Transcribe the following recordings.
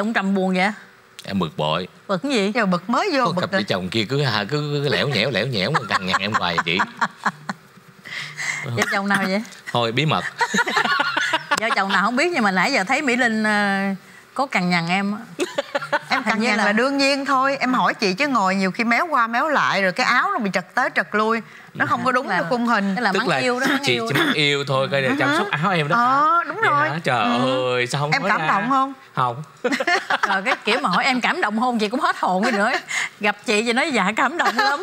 ông trầm buồn vậy? Em bực bội. Bực cái gì? Giờ bực mới vô có bực cặp vợ chồng kia cứ cứ, cứ lẻo nhẽo lẻo nhẽo mà cằn nhằn em hoài chị. Vợ chồng nào vậy? Thôi bí mật. Vợ chồng nào không biết nhưng mà nãy giờ thấy mỹ linh ờ, có cằn nhằn em á. em cằn nhằn là- là... đương nhiên thôi. Em hỏi chị chứ ngồi nhiều khi méo qua méo lại rồi cái áo nó bị trật tới trật lui nó không có đúng Là- theo khung hình. Tức là tức mắng là yêu đó mắng chị yêu chỉ mắng yêu thôi coi để chăm sóc áo em đó. Ờ, đúng rồi. trời Ừ. ơi sao không Em cảm ra? động không? không. Rồi cái kiểu mà hỏi em cảm động không chị cũng hết hồn đi nữa. Gặp chị chị nói dạ cảm động lắm.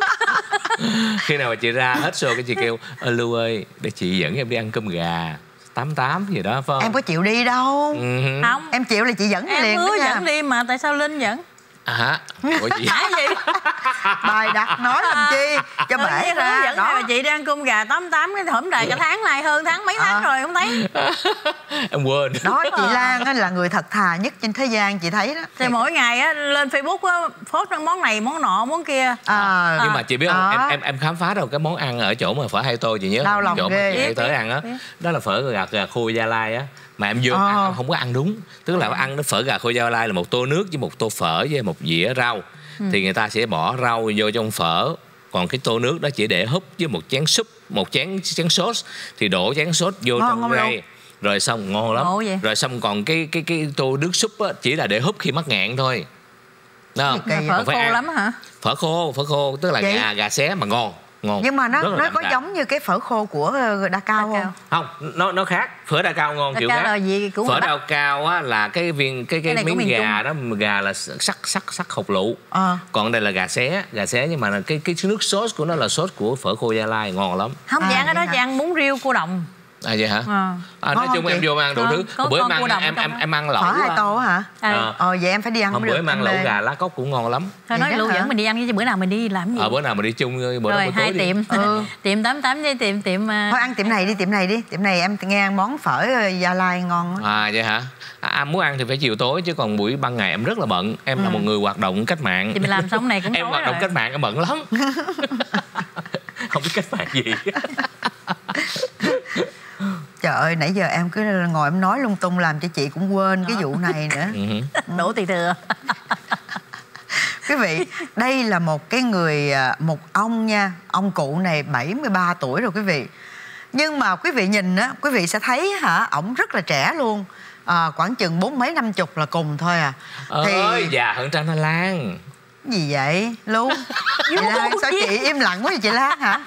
Khi nào mà chị ra hết show cái chị kêu ơ lưu ơi để chị dẫn em đi ăn cơm gà tám tám gì đó phải không? em có chịu đi đâu. Ừ. Không. Em chịu là chị dẫn đi em liền hứa đó nha. dẫn đi mà tại sao linh dẫn à hả? Ủa chị? Hả gì bài đặt nói làm chi? Cho bể ra dẫn đó. đó. chị đi ăn cơm gà tám tám cái hổm đài cả tháng nay hơn tháng mấy tháng À. rồi không thấy? Em quên. Đó chị Lan á, là người thật thà nhất trên thế gian chị thấy đó. Thì mỗi ngày á lên facebook á post món này món nọ món kia. À, nhưng mà chị biết không Đó. em em em khám phá đâu cái món ăn ở chỗ mà phở hai tô chị nhớ Đau lòng chỗ ghê. mà chị hay tới ăn á biết. đó là phở gà gà khô gia lai á. Mà em vô em Ờ. ăn không có ăn đúng. Tức là ăn nó phở gà khô gia lai là một tô nước với một tô phở với một dĩa rau Ừ. thì người ta sẽ bỏ rau vô trong phở còn cái tô nước đó chỉ để húp với một chén súp một chén chén sốt thì đổ chén sốt vô Ngon trong đây rồi xong ngon lắm vậy? rồi xong còn cái cái cái tô nước súp á chỉ là để húp khi mắc ngạn thôi đó phở khô ăn. lắm hả phở khô phở khô tức là Vậy? gà gà xé mà ngon ngon. Nhưng mà nó nó đậm có đà. giống như cái phở khô của ờ, Đa Cao Đa không? Cao. không nó nó khác. Phở đa cao ngon Đa kiểu Cao khác. là gì của phở đa cao á là cái viên cái cái, Cái miếng gà đó gà là sắc sắc sắc hột lựu. Ờ. còn đây là gà xé gà xé nhưng mà là cái cái nước sốt của nó là sốt của phở khô gia lai ngon lắm. Không À, ăn ở đó ăn bún riêu cô đồng à vậy hả Ờ. à, nói chung em chị? vô ăn đủ thứ có bữa em ăn em em em ăn lẩu hai tô hả Ừ. Ờ. ờ vậy em phải đi ăn hôm bữa được em ăn lẩu gà lá cốc cũng ngon lắm thôi nói hả? dẫn mình đi ăn chứ bữa nào mình đi làm gì ờ bữa nào mà đi chung bữa rồi buổi hai tối đi. tiệm Ừ. tiệm tám tám với tiệm tiệm à, thôi ăn tiệm này đi tiệm này đi tiệm này em nghe món phở Gia Lai ngon lắm. À vậy hả? À, à, muốn ăn thì phải chiều tối chứ còn buổi ban ngày em rất là bận. Em là một người hoạt động cách mạng. thì mình làm xong này cũng em hoạt động rồi cách mạng em bận lắm. không biết cách mạng gì. Trời ơi nãy giờ em cứ ngồi em nói lung tung làm cho chị cũng quên cái vụ này nữa. Ừ hử. đổ tỳ thừa. Quý vị đây là một cái người à, một ông nha. Ông cụ này 73 tuổi rồi quý vị. Nhưng mà quý vị nhìn á quý vị sẽ thấy hả ổng rất là trẻ luôn. À, khoảng chừng bốn mấy năm chục là cùng thôi à. Ơi già hơn Trang Thanh Lan. gì vậy? Luôn chị Lan sao chị im lặng quá vậy chị Lan hả?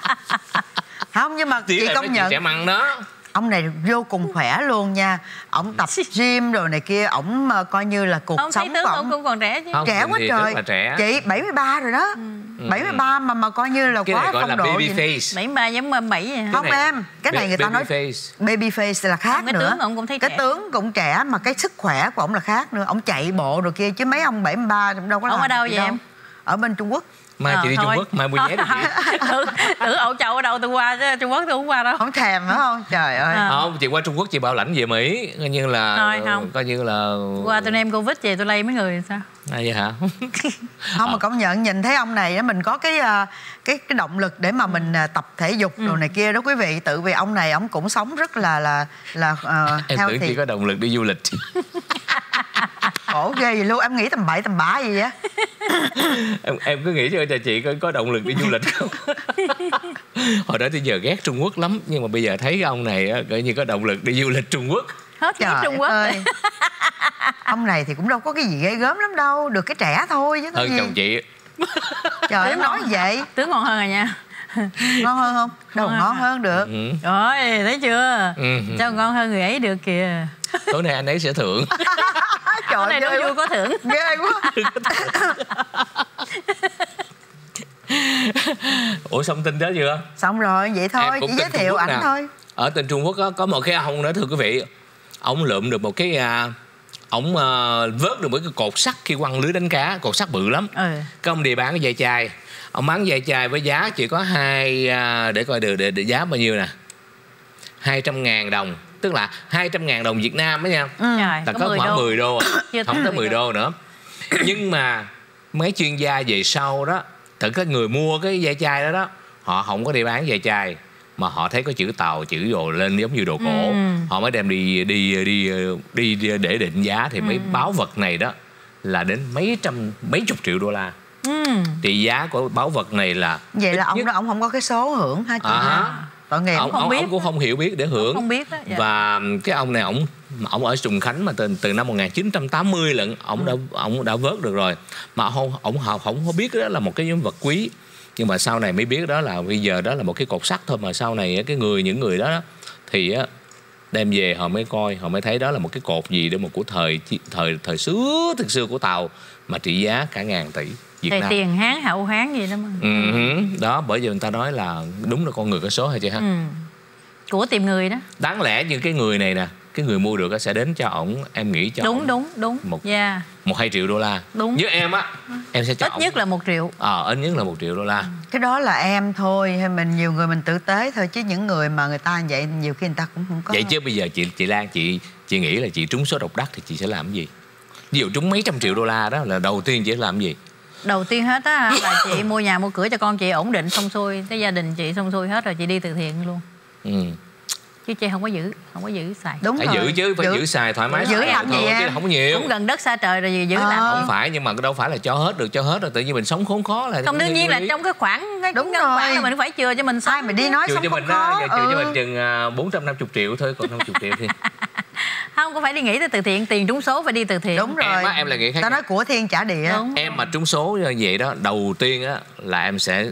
Không nhưng mà Tí chị công nhận. trẻ măng đó. Ông này vô cùng khỏe luôn nha ổng tập gym rồi này kia ổng ờ, coi như là cuộc thấy sống tướng của ông ổng cũng còn trẻ chứ Không, trẻ quá trời trẻ. chị 73 rồi đó Ừ. 73 mà mà coi như là Cái quá phong độ baby face. bảy ba giống bảy vậy hả? không này- em cái này người ta baby nói face. baby face là khác Không, cái nữa tướng ông cũng thấy cái trẻ. tướng cũng trẻ mà cái sức khỏe của ông là khác nữa ông chạy bộ rồi kia chứ mấy ông 73 cũng đâu có Ông làm ở đâu vậy em? ở bên Trung Quốc Mai chị đi Ờ, Trung thôi. Quốc, mai mua vé được chị. tưởng tưởng ậu chậu ở đâu tôi qua chứ Trung Quốc tôi không qua đâu không thèm phải không trời ơi À. Không, chị qua Trung Quốc chị bảo lãnh về Mỹ coi như là Thôi, không. coi như là qua tôi đem covid về tôi lây mấy người sao à, vậy hả? không mà công nhận nhìn thấy ông này á, mình có cái à, cái cái động lực để mà mình à, tập thể dục Ừ. đồ này kia đó quý vị. Tự vì ông này ông cũng sống rất là là là uh, em tưởng chị có động lực đi du lịch. khổ ghê gì luôn em nghĩ tầm bậy tầm bạ gì á em em cứ nghĩ cho chị có có động lực đi du lịch không? Hồi đó tới giờ ghét Trung Quốc lắm nhưng mà bây giờ thấy ông này á, coi như có động lực đi du lịch Trung Quốc. Hết ghét trời Trung Quốc. ơi. Ông này thì cũng đâu có cái gì ghê gớm lắm đâu được cái trẻ thôi chứ hơn gì. chồng chị trời em nói vậy. Tướng ngon hơn rồi nha. Ngon hơn không? Đâu Ngon ngon hơn. được. Ừ. rồi thấy chưa? Ừ. sao ngon hơn người ấy được kìa? Tối nay anh ấy sẽ thưởng. Trời này đâu vui có thưởng. Ghê quá. Ủa xong tin đó chưa? Xong rồi vậy thôi chỉ giới thiệu ảnh thôi. Ở tên Trung Quốc á, có một cái ông nữa thưa quý vị. Ông lượm được một cái à, ông à, vớt được một cái cột sắt khi quăng lưới đánh cá. Cột sắt bự lắm. Ừ. Cái ông đi bán cái dây chai. Ông bán dây chai với giá chỉ có hai à, để coi được để, để giá bao nhiêu nè. 200 ngàn đồng. Tức là 200 ngàn đồng Việt Nam đó nha. Trời, là có có 10 khoảng đô. 10 đô à. Chưa không tới tới 10 10 đô nữa. Nhưng mà mấy chuyên gia về sau đó thực cái người mua cái dây chai đó đó họ không có đi bán dây chai mà họ thấy có chữ tàu chữ đồ lên giống như đồ cổ Ừ. họ mới đem đi đi đi đi, đi để định giá thì mấy Ừ. báo vật này đó là đến mấy trăm mấy chục triệu đô la Ừ. trị giá của báu vật này là vậy là ông nhất- đó ông không có cái số hưởng hả chị À ha? tội nghiệp ông, không ông, biết. ông cũng không hiểu biết để hưởng không biết đó, dạ. và cái ông này ông ông ở Trùng Khánh mà từ từ năm 1980 lận ông đã ông đã vớt được rồi mà không ông không không có biết đó là một cái nhân vật quý nhưng mà sau này mới biết đó là bây giờ đó là một cái cột sắt thôi mà sau này cái người những người đó đó, thì á, đem về họ mới coi họ mới thấy đó là một cái cột gì để một của thời thời thời xưa thực xưa của tàu mà trị giá cả ngàn tỷ Việt Nam. tiền hán hậu hán gì đó mà. Ừ đó bởi vì người ta nói là đúng là con người có số hay chưa ha? Ừ. của tìm người đó. Đáng lẽ như cái người này nè cái người mua được á sẽ đến cho ổng em nghĩ cho đúng đúng đúng. Một- dạ. một hai triệu đô la. Đúng. như em á em sẽ cho ít nhất là một triệu. Ờ ít nhất là một triệu đô la. Cái đó là em thôi hay mình nhiều người mình tử tế thôi chứ những người mà người ta vậy nhiều khi người ta cũng không có. Vậy chứ bây giờ chị chị Lan chị chị nghĩ là chị trúng số độc đắc thì chị sẽ làm cái gì? Ví dụ trúng mấy trăm triệu đô la đó là đầu tiên chị sẽ làm cái gì? Đầu tiên hết á là chị mua nhà mua cửa cho con chị ổn định xong xuôi cái gia đình chị xong xuôi hết rồi chị đi từ thiện luôn. Ừ. chứ chị không có giữ không có giữ xài. Đúng phải rồi. giữ chứ phải giữ, xài thoải mái Giữ xài làm gì chứ không nhiều. Cũng gần đất xa trời rồi gì giữ Ờ. làm. Không phải nhưng mà đâu phải là cho hết được cho hết rồi tự nhiên mình sống khốn khó là không đương nhiên là trong cái khoản cái Đúng ngân khoản rồi. là mình phải chừa cho mình sống ai mà đi nói xong cho không mình có á, trừ cho ừ. mình chừng à, 450 triệu thôi còn 50 triệu thì không có phải đi nghĩ tới từ thiện tiền trúng số phải đi từ thiện. Đúng rồi Em á, em là người khác ta nha. nói của thiên trả địa. Đúng. em mà trúng số như vậy đó đầu tiên á là em sẽ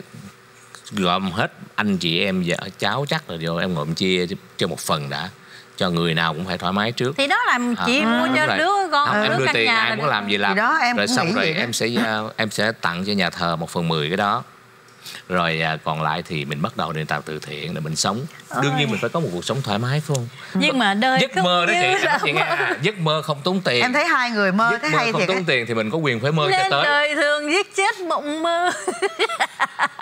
gom hết anh chị em vợ cháu chắc rồi vô em ngồi em chia cho- một phần đã cho người nào cũng phải thoải mái trước. Thì đó là chị À, mua cho rồi. đứa con Không, em đứa đưa căn tiền nhà ai là muốn làm gì làm. Thì đó, em rồi cũng xong rồi em sẽ à, em sẽ tặng cho nhà thờ một phần mười cái đó rồi à, còn lại thì mình bắt đầu đi tạo từ thiện để mình sống. Đương nhiên mình phải có một cuộc sống thoải mái phải không? Nhưng mà đời giấc mơ đó chị chị nghe à, giấc mơ không tốn tiền. Em thấy hai người mơ giấc thấy mơ hay không thiệt tốn á. tiền thì mình có quyền phải mơ cho nên tới. đời thường giết chết mộng mơ.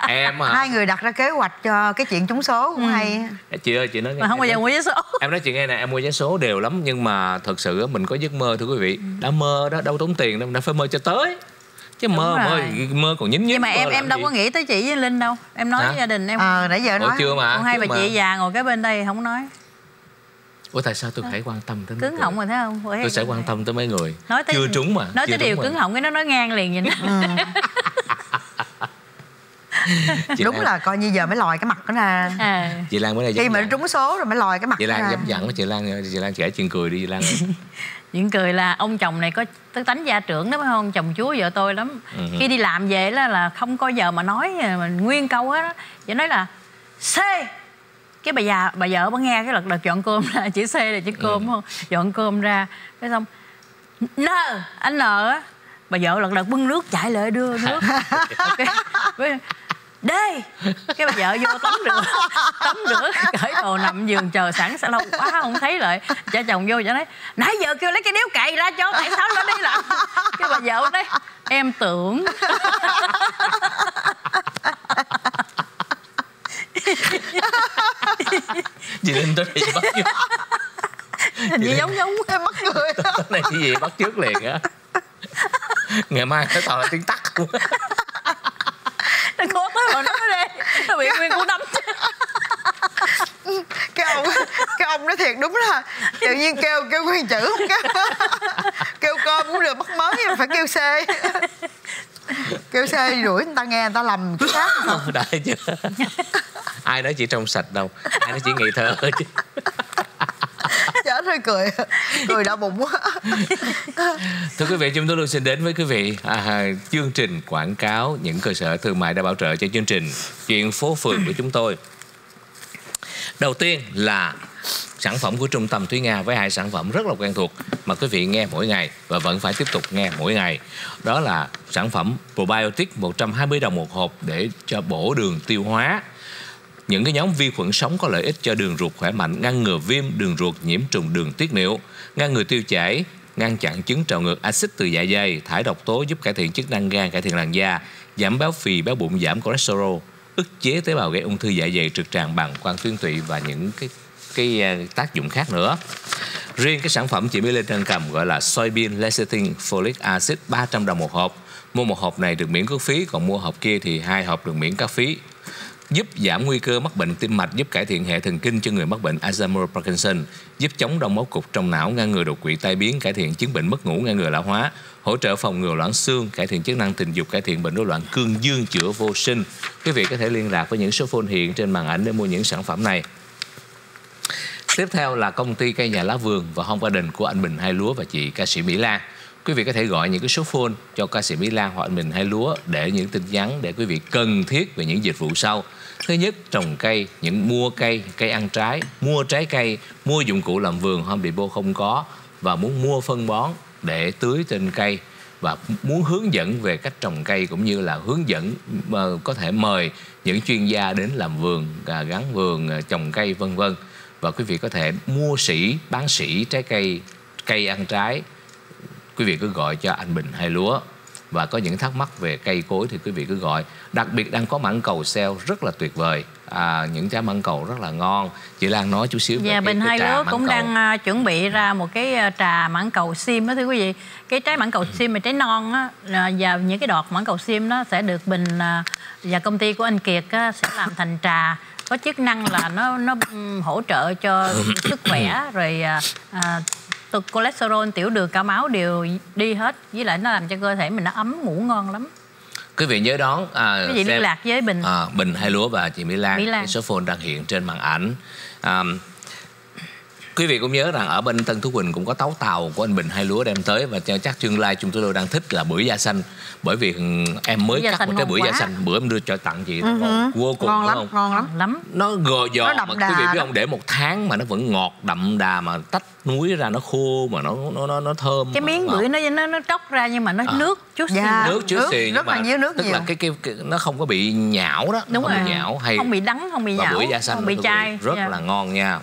Em à hai người đặt ra kế hoạch cho cái chuyện trúng số Ừ. cũng hay chị ơi chị nói nghe mà không bao giờ mua vé số. Em nói chị nghe nè em mua vé số đều lắm nhưng mà thật sự mình có giấc mơ thưa quý vị. Đã mơ đó đâu tốn tiền đâu mình đã phải mơ cho tới chứ mơ mơ rồi. mơ còn nhín nhín nhưng mà em em đâu gì? có nghĩ tới chị với linh đâu. Em nói Hả? với gia đình em. Ờ nãy giờ Ủa nói. chưa mà còn hai bà mà. chị già ngồi cái bên đây không nói. Ủa tại sao tôi phải quan tâm tới cứng họng rồi thấy không? Bởi tôi sẽ quan tâm tới mấy người. Nói tới chưa trúng mà nói chưa tới điều cứng họng cái nó nói ngang liền vậy đó. Chị đúng Lan, là coi như giờ mới lòi cái mặt nó ra. À. chị Lan bữa nay khi mà nó dặn. trúng số rồi mới lòi cái mặt chị Lan dám dặn với chị Lan chị Lan kể chuyện cười đi chị Lan. chuyện cười là ông chồng này có tức tánh gia trưởng đó phải không? Chồng chúa vợ tôi lắm. Ừ. khi đi làm về đó là không có giờ mà nói mà nguyên câu hết á. Chỉ nói là c. Cái bà già bà vợ bà nghe cái lật đật dọn cơm ra chữ c là chữ cơm Ừ. không? Dọn cơm ra. Cái xong n anh n á. Bà vợ lật đật bưng nước chạy lại đưa nước. Cái, đây cái bà vợ vô tắm rửa. Tắm rửa cởi đồ nằm giường chờ sẵn sao lâu quá không thấy lại. Cha chồng vô cho nói nãy giờ kêu lấy cái điếu cày ra cho tại sao nó đi làm cái bà vợ nói em tưởng. Chị Linh tới đây chị bắt trước. Như giống giống. Em cười Cái này cái gì bắt trước liền á. Ngày mai nó toàn là tiếng tắt nó ở đây nó bị nguyên cú đấm. Cái ông cái ông nói thiệt đúng là tự nhiên kêu kêu nguyên chữ không kêu kêu cơm cũng được mắc mới nhưng mà phải kêu c. Kêu c đuổi người ta nghe người ta lầm cái khác. Không đại chưa? Ai nói chị trong sạch đâu. Ai nói chị ngây thơ chứ chết rồi cười cười đau bụng quá Thưa quý vị, chúng tôi luôn xin đến với quý vị à, chương trình quảng cáo những cơ sở thương mại đã bảo trợ cho chương trình Chuyện phố phường của chúng tôi. Đầu tiên là sản phẩm của Trung tâm Thúy Nga với hai sản phẩm rất là quen thuộc mà quý vị nghe mỗi ngày và vẫn phải tiếp tục nghe mỗi ngày. Đó là sản phẩm Probiotic 120 đồng một hộp để cho bổ đường tiêu hóa những cái nhóm vi khuẩn sống có lợi ích cho đường ruột khỏe mạnh, ngăn ngừa viêm đường ruột, nhiễm trùng đường tiết niệu, ngăn ngừa tiêu chảy, ngăn chặn chứng trào ngược axit từ dạ dày, thải độc tố giúp cải thiện chức năng gan, cải thiện làn da, giảm béo phì, béo bụng, giảm cholesterol, ức chế tế bào gây ung thư dạ dày, trực tràng, bằng quang, tuyến tụy và những cái cái à, tác dụng khác nữa. Riêng cái sản phẩm chị Mỹ Linh đang cầm gọi là soybean lecithin folic acid 300 đồng một hộp. Mua một hộp này được miễn cước phí, còn mua hộp kia thì hai hộp được miễn các phí giúp giảm nguy cơ mắc bệnh tim mạch, giúp cải thiện hệ thần kinh cho người mắc bệnh Alzheimer Parkinson, giúp chống đông máu cục trong não, ngăn ngừa đột quỵ tai biến, cải thiện chứng bệnh mất ngủ, ngăn ngừa lão hóa, hỗ trợ phòng ngừa loãng xương, cải thiện chức năng tình dục, cải thiện bệnh rối loạn cương dương, chữa vô sinh. Quý vị có thể liên lạc với những số phone hiện trên màn ảnh để mua những sản phẩm này. Tiếp theo là công ty cây nhà lá vườn và Home Garden của anh Bình Hai Lúa và chị ca sĩ Mỹ Lan. Quý vị có thể gọi những cái số phone cho ca sĩ Mỹ Lan hoặc anh Bình Hai Lúa để những tin nhắn để quý vị cần thiết về những dịch vụ sau. Thứ nhất, trồng cây, những mua cây, cây ăn trái, mua trái cây, mua dụng cụ làm vườn Home Depot không có và muốn mua phân bón để tưới trên cây và muốn hướng dẫn về cách trồng cây cũng như là hướng dẫn ờ, có thể mời những chuyên gia đến làm vườn à, gắn vườn à, trồng cây vân vân. Và quý vị có thể mua sỉ bán sỉ trái cây cây ăn trái. Quý vị cứ gọi cho anh Bình hay lúa và có những thắc mắc về cây cối thì quý vị cứ gọi. Đặc biệt đang có mãng cầu sale rất là tuyệt vời. À, những trái mãng cầu rất là ngon. Chị Lan nói chút xíu về Dạ, cái, Bình cái Hai trà Lúa mãng cũng cầu. đang à, chuẩn bị ra một cái à, trà mãng cầu sim đó thưa quý vị. Cái trái mãng cầu sim là trái non á và những cái đọt mãng cầu sim đó sẽ được Bình à, và công ty của anh Kiệt á, sẽ làm thành trà. Có chức năng là nó nó hỗ trợ cho sức khỏe rồi tu- cholesterol tiểu đường cao máu đều đi hết với lại nó làm cho cơ thể mình nó ấm ngủ ngon lắm. Quý vị nhớ đón à, quý vị liên lạc với Bình. à, Bình Hai Lúa và chị Mỹ Lan, Mỹ Lan. số phone đang hiện trên màn ảnh. À, quý vị cũng nhớ rằng ở bên Tân Tú Quỳnh cũng có tấu tàu của anh Bình Hai Lúa đem tới và cho chắc tương lai chúng tôi đang thích là bưởi da xanh. Bởi vì ừ, em mới da cắt một cái bưởi da quá. xanh bữa em đưa cho tặng chị nó ngon vô cùng ngon lắm không? ngon lắm. Lắm. Nó gò Nó giò đậm mà đà quý vị biết không? Để một tháng mà nó vẫn ngọt đậm đà mà tách núi ra nó khô mà nó nó nó, nó thơm cái miếng bưởi nó nó nó tróc ra nhưng mà nó À. nước chút Dạ. xíu. Nước chứa nước, xì rất là nhiều nước tức nhiều. là cái, cái, cái nó không có bị nhão đó đúng không rồi. bị nhão hay không bị đắng không bị và nhão bưởi da xanh không bị chai. rất Dạ. là ngon nha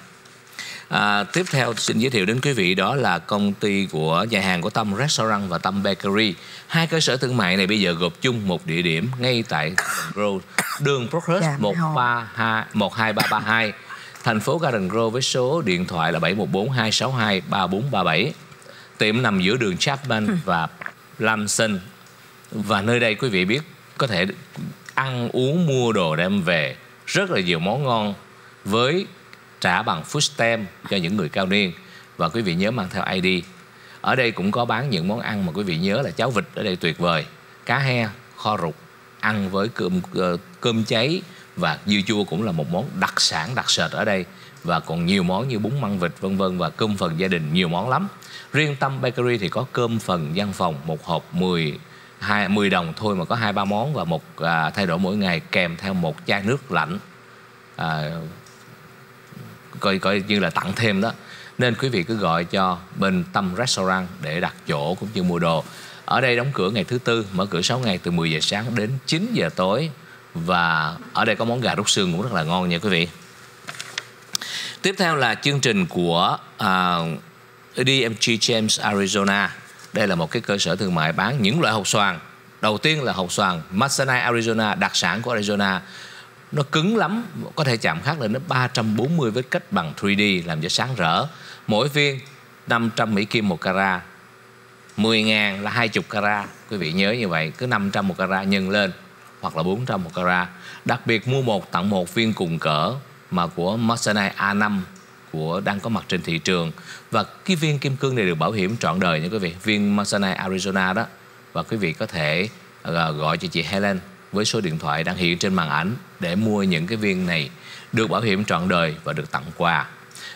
à, tiếp theo xin giới thiệu đến quý vị đó là công ty của nhà hàng của Tâm Restaurant và Tâm Bakery. Hai cơ sở thương mại này bây giờ gộp chung một địa điểm ngay tại Grove đường Progress Dạ, một ngon. ba hai một hai ba ba hai. Thành phố Garden Grove với số điện thoại là 714 262 3437 tiệm nằm giữa đường Chapman và Lamson. Và nơi đây quý vị biết có thể ăn uống mua đồ đem về. Rất là nhiều món ngon. Với trả bằng food stamp cho những người cao niên. Và quý vị nhớ mang theo ID ở đây cũng có bán những món ăn mà quý vị nhớ là cháo vịt ở đây tuyệt vời. Cá he kho rục ăn với cơm ờ, cơm cháy. Và dưa chua cũng là một món đặc sản đặc sệt ở đây. Và còn nhiều món như bún măng vịt vân vân. Và cơm phần gia đình nhiều món lắm. Riêng Tâm Bakery thì có cơm phần văn phòng một hộp 10 hai 10 đồng thôi mà có hai ba món. Và một à, thay đổi mỗi ngày kèm theo một chai nước lạnh. À, coi coi như là tặng thêm đó. Nên quý vị cứ gọi cho bên Tâm Restaurant để đặt chỗ cũng như mua đồ. Ở đây đóng cửa ngày thứ tư mở cửa 6 ngày từ 10 giờ sáng đến 9 giờ tối. Và ở đây có món gà rút xương cũng rất là ngon nha quý vị. Tiếp theo là chương trình của à, uh, DMG James Arizona. Đây là một cái cơ sở thương mại bán những loại hột xoàn. Đầu tiên là hột xoàn Masanai Arizona đặc sản của Arizona nó cứng lắm. Có thể chạm khắc lên nó 340 vết cách bằng 3D làm cho sáng rỡ. Mỗi viên 500 Mỹ Kim một carat. 10 ngàn là 20 carat. Quý vị nhớ như vậy, cứ 500 một carat nhân lên, hoặc là 400 một carat. Đặc biệt mua một, tặng một viên cùng cỡ mà của Masonite A5 của đang có mặt trên thị trường. Và cái viên kim cương này được bảo hiểm trọn đời nha quý vị, viên Masonite Arizona đó. Và quý vị có thể ờ, gọi cho chị Helen với số điện thoại đang hiện trên màn ảnh để mua những cái viên này được bảo hiểm trọn đời và được tặng quà.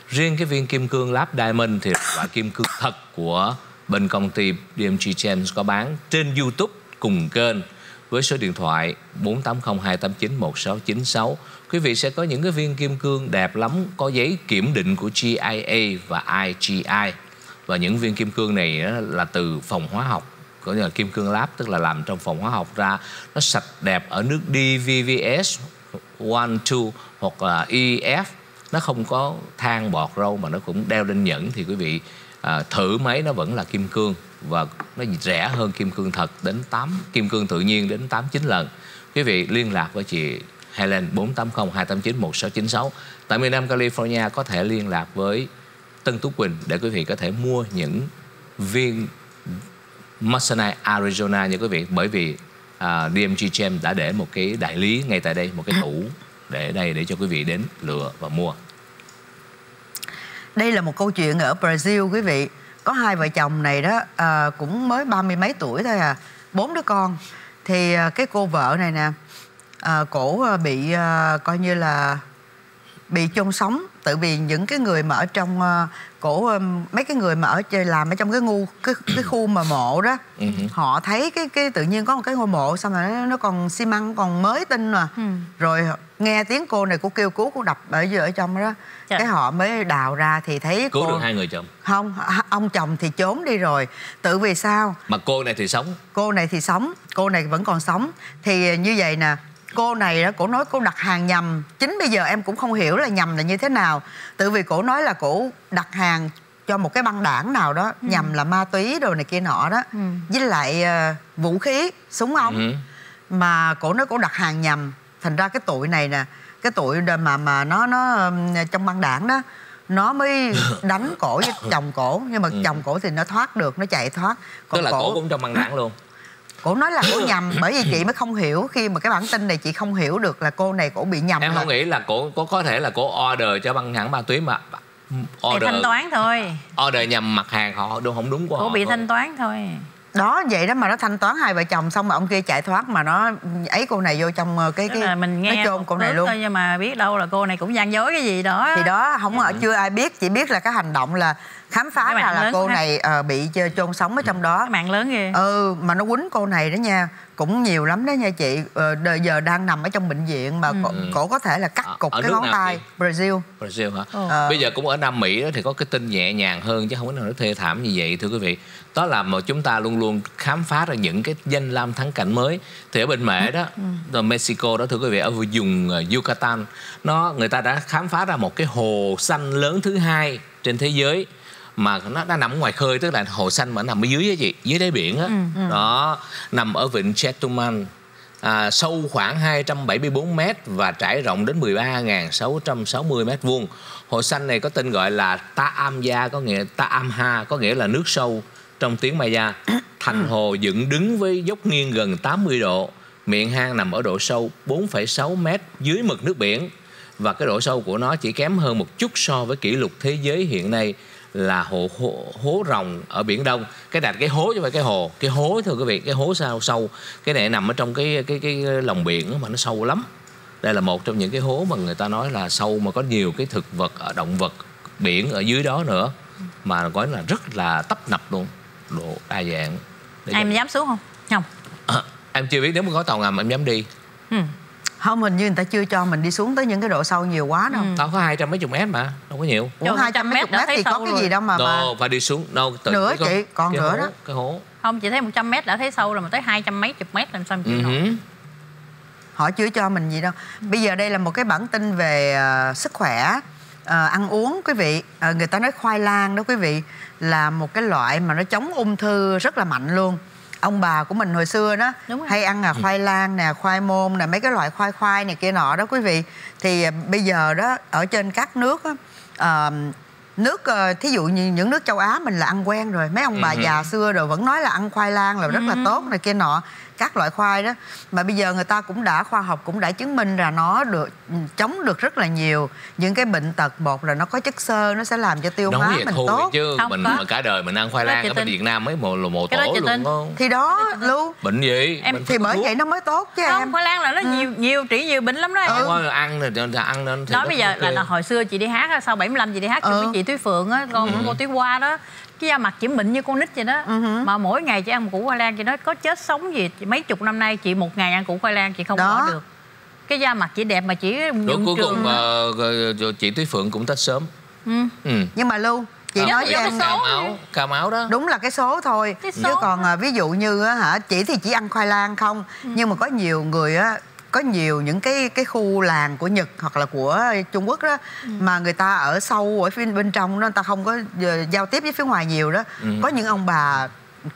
Riêng cái viên kim cương lab diamond thì là loại kim cương thật của bên công ty DMG Gems có bán trên YouTube cùng kênh với số điện thoại 4802891696 quý vị sẽ có những cái viên kim cương đẹp lắm, có giấy kiểm định của GIA và IGI và những viên kim cương này là từ phòng hóa học có nghĩa là kim cương lab tức là làm trong phòng hóa học ra nó sạch đẹp ở nước DVVS 1, 2 hoặc là EF nó không có than bọt râu mà nó cũng đeo lên nhẫn. Thì quý vị à, thử máy nó vẫn là kim cương và nó rẻ hơn kim cương thật đến 8 kim cương tự nhiên đến 8 9 lần. Quý vị liên lạc với chị Helen 480 289 1696 tại miền Nam California có thể liên lạc với Tân Tú Quỳnh để quý vị có thể mua những viên Masonite, Arizona nha quý vị. Bởi vì à, DMG Gem đã để một cái đại lý ngay tại đây một cái tủ để đây để cho quý vị đến lựa và mua. Đây là một câu chuyện ở Brazil quý vị. Có hai vợ chồng này đó à, cũng mới ba mươi mấy tuổi thôi à. Bốn đứa con. Thì à, cái cô vợ này nè à, cổ à, bị à, coi như là bị chôn sống. Tự vì những cái người mà ở trong à, cổ um, mấy cái người mà ở chơi làm ở trong cái ngu cái cái khu mà mộ đó Ừ họ thấy cái cái tự nhiên có một cái ngôi mộ xong rồi nó, nó còn xi măng còn mới tinh mà. Ừ. rồi nghe tiếng cô này cô kêu cứu cô đập ở dưới ở trong đó. Trời. cái họ mới đào ra thì thấy cứu cô được hai người chồng. Không ông chồng thì trốn đi rồi. Tự vì sao? Mà cô này thì sống. Cô này thì sống cô này vẫn còn sống. Thì như vậy nè cô này đó cổ nói cô đặt hàng nhầm. Chính bây giờ em cũng không hiểu là nhầm là như thế nào. Tự vì cổ nói là cổ đặt hàng cho một cái băng đảng nào đó nhầm là ma túy đồ này kia nọ đó. Ừ. với lại ờ, vũ khí súng ống. Ừ. mà cổ nói cổ đặt hàng nhầm. Thành ra cái tụi này nè cái tụi đ- mà mà nó nó trong băng đảng đó nó mới đánh cổ với chồng cổ. Nhưng mà chồng cổ thì nó thoát được nó chạy thoát. Ừ. tức là cổ cũng trong băng đảng luôn cổ nói là cổ nhầm bởi vì chị mới không hiểu. Khi mà cái bản tin này chị không hiểu được là cô này cổ bị nhầm em là- không nghĩ là cổ có có thể là cổ order cho băng hãng ma túy mà order thanh toán thôi. order nhầm mặt hàng họ đúng không đúng của Cổ họ bị thôi. thanh toán thôi. Đó vậy đó mà nó thanh toán hai vợ chồng xong mà ông kia chạy thoát mà nó ấy cô này vô trong ờ, cái cái là mình nghe nó chôn cô này luôn. thôi nhưng mà biết đâu là cô này cũng gian dối cái gì đó. Thì đó không ở chưa ai biết chỉ biết là cái hành động là khám phá Cái ra là cô ha. này ờ, bị chôn sống ở trong đó. Cái mạng lớn ghê. Ừ mà nó quýnh cô này đó nha. Cũng nhiều lắm đó nha chị. Ờ, đời giờ đang nằm ở trong bệnh viện mà cổ, cổ có thể là cắt cục ở cái ngón tay. Brazil. Brazil hả? Ờ. Bây giờ cũng ở Nam Mỹ đó thì có cái tin nhẹ nhàng hơn chứ không có nào nó thê thảm như vậy thưa quý vị. Đó là mà chúng ta luôn luôn khám phá ra những cái danh lam thắng cảnh mới. Thì ở bên Mễ đó, ở Mexico đó thưa quý vị ở vùng ờ, Yucatan, nó người ta đã khám phá ra một cái hồ xanh lớn thứ hai trên thế giới mà nó đã nằm ngoài khơi tức là hồ xanh mà nằm ở dưới á chị dưới đáy biển á đó nằm ở vịnh Chetumal à, sâu khoảng 274 mét và trải rộng đến 13.660 mét vuông. Hồ xanh này có tên gọi là Taamya có nghĩa Taamha có nghĩa là nước sâu trong tiếng Maya. Thành hồ dựng đứng với dốc nghiêng gần 80 độ. Miệng hang nằm ở độ sâu 4,6 mét dưới mực nước biển và cái độ sâu của nó chỉ kém hơn một chút so với kỷ lục thế giới hiện nay là hồ hố, hố rồng ở biển Đông. Cái đặt cái hố chứ phải cái hồ. Cái hố thưa quý vị cái hố sao sâu. Cái này nằm ở trong cái cái cái lòng biển mà nó sâu lắm. Đây là một trong những cái hố mà người ta nói là sâu mà có nhiều cái thực vật ở động vật biển ở dưới đó nữa. Mà gọi là rất là tấp nập luôn. Độ đa dạng. Để em cho- dám xuống không? Không. À, em chưa biết nếu mà có tàu ngầm em dám đi. Ừ. không hình như người ta chưa cho mình đi xuống tới những cái độ sâu nhiều quá đâu. Tàu có hai trăm mấy chục mét mà đâu có nhiều. Ủa, Trời, 200 mấy 100 chục mét thì có cái rồi. gì đâu mà mà no, phải đi xuống no, từ Nữa chị, còn nữa đó. cái hố. Không chị thấy 100 mét đã thấy sâu rồi mà tới hai trăm mấy chục mét làm sao mà chịu Ừ nổi. Hử. họ chưa cho mình gì đâu. Bây giờ đây là một cái bản tin về ờ, sức khỏe ờ, ăn uống quý vị. Ờ, người ta nói khoai lang đó quý vị là một cái loại mà nó chống ung thư rất là mạnh luôn ông bà của mình hồi xưa đó Đúng rồi. hay ăn là khoai lang nè khoai môn nè mấy cái loại khoai khoai này kia nọ đó quý vị. Thì ờ, bây giờ đó ở trên các nước á, ờ, nước ờ, thí dụ như những nước châu Á mình là ăn quen rồi. Mấy ông bà Ừ. già xưa rồi vẫn nói là ăn khoai lang là rất là tốt này kia nọ các loại khoai đó. Mà bây giờ người ta cũng đã khoa học cũng đã chứng minh là nó được ừ, chống được rất là nhiều những cái bệnh tật một là nó có chất xơ nó sẽ làm cho tiêu nói hóa vậy mình tốt. chứ Không mình có. mà cả đời mình ăn khoai lang ở bên. Việt Nam mấy mùa là đó tổ luôn không thì đó lưu. Bệnh gì? Em- thì bởi thuốc. vậy nó mới tốt chứ không em. khoai lang là nó nhiều nhiều trị nhiều bệnh lắm đó em. Có ăn rồi cho ăn nên thì nói nó bây giờ là, là hồi xưa chị đi hát á, sau 75 chị đi hát chung Ừ. với chị Thúy Phượng á con cô Thúy Hoa đó cái da mặt chị mịn như con nít vậy đó mà mỗi ngày chị ăn một củ khoai lang chị nói có chết sống gì mấy chục năm nay chị một ngày ăn củ khoai lang chị không Đó. bỏ được cái da mặt chị đẹp mà chỉ Rồi cuối cùng á. ờ, chị Thúy Phượng cũng tết sớm ừ. ừ. nhưng mà lưu chị Ờ, nói cho em ca máu ca máu đó đúng là cái số thôi Cái chứ số. còn à, ví dụ như á, hả chị thì chỉ ăn khoai lang không nhưng mà có nhiều người á có nhiều những cái cái khu làng của Nhật hoặc là của Trung Quốc đó mà người ta ở sâu ở phía bên trong đó người ta không có ờ, giao tiếp với phía ngoài nhiều đó. Có những ông bà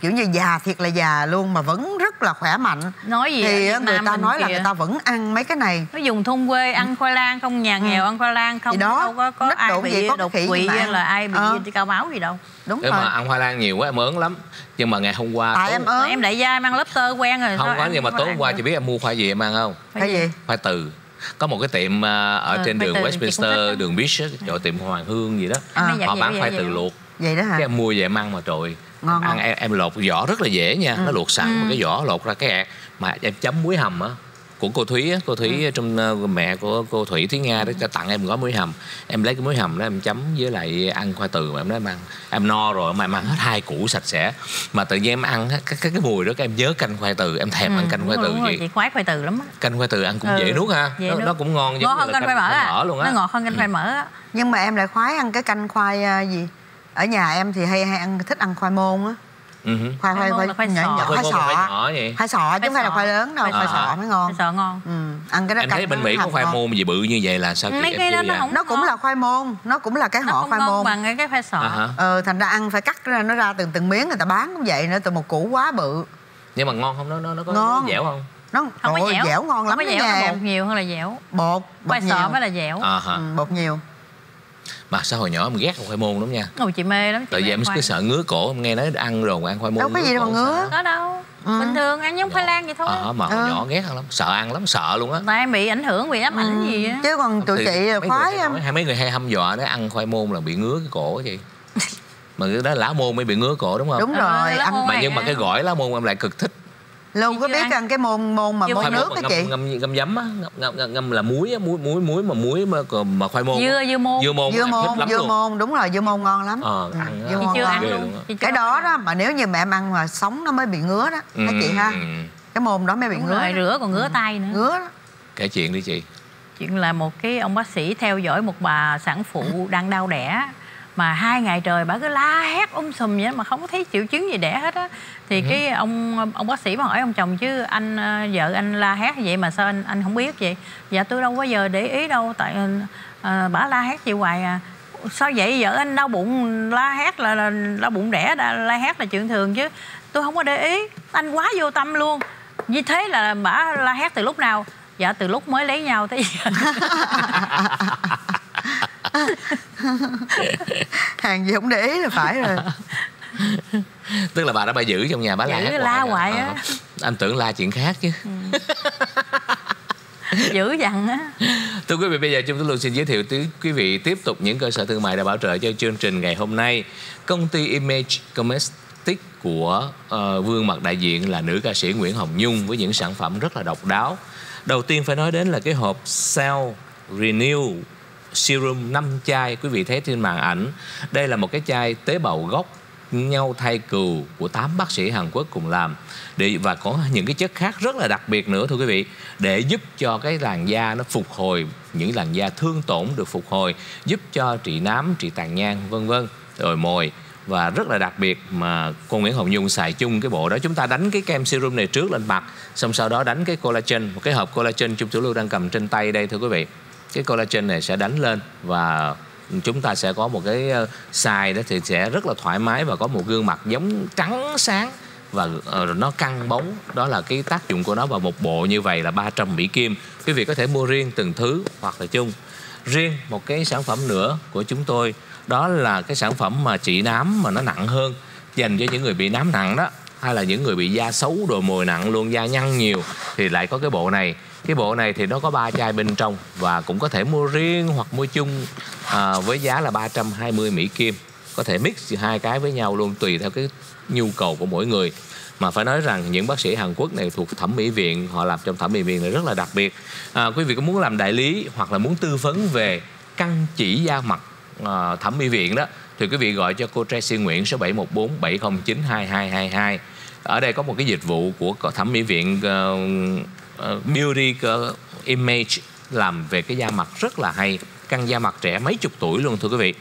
kiểu như già thiệt là già luôn mà vẫn rất là khỏe mạnh. Nói gì thì Việt người ta nói là kìa. người ta vẫn ăn mấy cái này. Nó dùng thôn quê ăn khoai lang không? Nhà nghèo ăn khoai lang không? Thì đó, đâu có có ai bị gì, có đột quỵ hay là ai bị Ờ. cao máu gì đâu. Đúng nếu rồi. mà ăn khoai lang nhiều quá em ớn lắm. Nhưng mà ngày hôm qua tại tối- em ớn. Em đại gia em ăn lobster quen rồi không có nhưng mà khoai tối hôm qua chị biết em mua khoai gì em ăn không? Cái gì? khoai từ. Có một cái tiệm à, ở Ờ, trên khoai đường Westminster đường Beach chỗ tiệm Hoàng Hương gì đó. Hay họ bán khoai từ luộc. Vậy đó hả? Cái em mua về em ăn mà trời Ngon ăn em, em lột vỏ rất là dễ nha. Ừ. nó luộc sẵn mà cái vỏ lột ra cái ẹt mà em chấm muối hầm á của cô Thúy á, cô Thúy Ừ. trong ờ, mẹ của cô Thủy Thúy Nga đó cho tặng em gói muối hầm. Em lấy cái muối hầm đó em chấm với lại ăn khoai từ mà em nói em ăn. Em no rồi mà em ăn hết hai củ sạch sẽ. Mà tự nhiên em ăn cái cái, cái mùi đó cái em nhớ canh khoai từ em thèm ăn canh khoai từ vậy chị khoái khoai từ lắm á. Canh khoai từ ăn cũng Ừ, dễ nuốt ha. dễ nó, nuốt. nó cũng ngon giống ngon hơn canh khoai mỡ á mỡ luôn á. Nó ngọt hơn canh khoai mỡ á. Nhưng mà em lại khoái ăn cái canh khoai à, gì ở nhà em thì hay hay ăn thích ăn khoai môn á. Ừ khoai Khoai khoai môn khoai khoai nhỏ sọ. nhỏ khoai khoai khoai sọ. nhỏ vậy? Khoai sọ chứ không phải là sọ. khoai lớn đâu khoai sọ. sọ. mới ngon. Khoai sọ ngon. Ừ. ăn cái đó em thấy bên Mỹ có khoai môn gì bự như vậy là sao Mấy em cái đó nó không nó cũng là khoai môn nó cũng là cái họ không khoai môn. bằng cái- cái khoai sọ. Ờ thành ra ăn phải cắt ra nó ra từng từng miếng người ta bán cũng vậy nữa từ một củ quá bự. Nhưng mà ngon không? Nó nó nó có Ngon. dẻo không? Nó không có dẻo. dẻo ngon không lắm có đó dẻo nha bột nhiều hơn là dẻo. Bột khoai bột sọ nhiều. mới là dẻo. À ừ, bột nhiều mà sao hồi nhỏ em ghét khoai môn lắm nha. Ôi chị mê lắm chị tại vì em khoai. cứ sợ ngứa cổ em nghe nói ăn rồi mà ăn khoai môn Đâu có gì đâu mà ngứa. có đâu. Ừ. bình thường ăn giống khoai lang vậy thôi. Ờ mà hồi Ừ. nhỏ ghét lắm sợ ăn lắm sợ luôn á. Tại em bị ảnh hưởng bị ám ảnh gì á. Chứ còn tụi chị khoái em hay mấy người hay hâm dọa nói ăn khoai môn là bị ngứa cái cổ chị. Mà cái đó lá môn mới bị ngứa cổ đúng không? Đúng Ờ, rồi ăn mà nhưng mà cái gỏi lá môn em lại cực thích luôn có biết ăn. ăn cái môn môn mà môn nước đó chị? ngâm, ngâm ngâm giấm á ngâm, ngâm, ngâm, ngâm là muối á muối muối muối mà muối mà mà khoai môn dưa dưa môn. Dưa môn dưa môn thích lắm dưa luôn. môn đúng rồi dưa môn ngon lắm. Ờ Ừ, ăn dưa á, chị môn chưa ngon. ăn. luôn cái đó đó mà nếu như em ăn mà sống nó mới bị ngứa đó. Ừ, hả chị ha? Ừ. cái môn đó mới bị Đúng ngứa rồi, rửa còn ngứa tay nữa. ngứa đó. kể chuyện đi chị. Chuyện là một cái ông bác sĩ theo dõi một bà sản phụ đang đau đẻ mà hai ngày trời bà cứ la hét um sùm vậy đó, mà không có thấy triệu chứng gì đẻ hết á. Thì Ừ. cái ông ông bác sĩ mà hỏi ông chồng chứ anh ờ, vợ anh la hét vậy mà sao anh anh không biết vậy? Dạ tôi đâu có giờ để ý đâu tại uh, bà la hét vậy hoài à. Sao vậy? Vợ anh đau bụng la hét là, là đau bụng đẻ la hét là chuyện thường chứ. Tôi không có để ý anh quá vô tâm luôn. Như thế là bà la hét từ lúc nào? Dạ từ lúc mới lấy nhau tới giờ hàng gì không để ý là phải rồi tức là bà đó bà giữ trong nhà bà la Giữ hét la hoài á. anh tưởng la chuyện khác chứ dữ dằn á Thưa quý vị, bây giờ chúng tôi luôn xin giới thiệu tới quý vị tiếp tục những cơ sở thương mại đã bảo trợ cho chương trình ngày hôm nay. Công ty Image Cosmetics của ờ, vương mặt đại diện là nữ ca sĩ Nguyễn Hồng Nhung với những sản phẩm rất là độc đáo. Đầu tiên phải nói đến là cái hộp Cell Renew Serum 5 chai, quý vị thấy trên màn ảnh. Đây là một cái chai tế bào gốc nhau thay cừu của 8 bác sĩ Hàn Quốc cùng làm. Để, và có những cái chất khác rất là đặc biệt nữa, thưa quý vị, để giúp cho cái làn da nó phục hồi, những làn da thương tổn được phục hồi, giúp cho trị nám, trị tàn nhang, vân vân, rồi mồi. Và rất là đặc biệt mà cô Nguyễn Hồng Nhung xài chung cái bộ đó. Chúng ta đánh cái kem serum này trước lên mặt, xong sau đó đánh cái collagen, một cái hộp collagen Trung Tiểu Lưu đang cầm trên tay đây, thưa quý vị cái collagen này sẽ đánh lên và chúng ta sẽ có một cái ờ, xài đó thì sẽ rất là thoải mái và có một gương mặt giống trắng sáng và ờ, nó căng bóng. Đó là cái tác dụng của nó và một bộ như vậy là 300 mỹ kim. Quý vị có thể mua riêng từng thứ hoặc là chung. Riêng một cái sản phẩm nữa của chúng tôi, đó là cái sản phẩm mà trị nám mà nó nặng hơn. Dành cho những người bị nám nặng đó, hay là những người bị da xấu đồ mồi nặng luôn, da nhăn nhiều, thì lại có cái bộ này cái bộ này thì nó có ba chai bên trong và cũng có thể mua riêng hoặc mua chung à, với giá là 320 Mỹ Kim. Có thể mix hai cái với nhau luôn tùy theo cái nhu cầu của mỗi người. Mà phải nói rằng những bác sĩ Hàn Quốc này thuộc thẩm mỹ viện họ làm trong thẩm mỹ viện này rất là đặc biệt. À, quý vị có muốn làm đại lý hoặc là muốn tư vấn về căn chỉ da mặt à, thẩm mỹ viện đó thì quý vị gọi cho cô Tracy Nguyễn số 714 709 2222 ở đây có một cái dịch vụ của thẩm mỹ viện uh, ờ, beauty ờ, image làm về cái da mặt rất là hay. Căng da mặt trẻ mấy chục tuổi luôn thưa quý vị.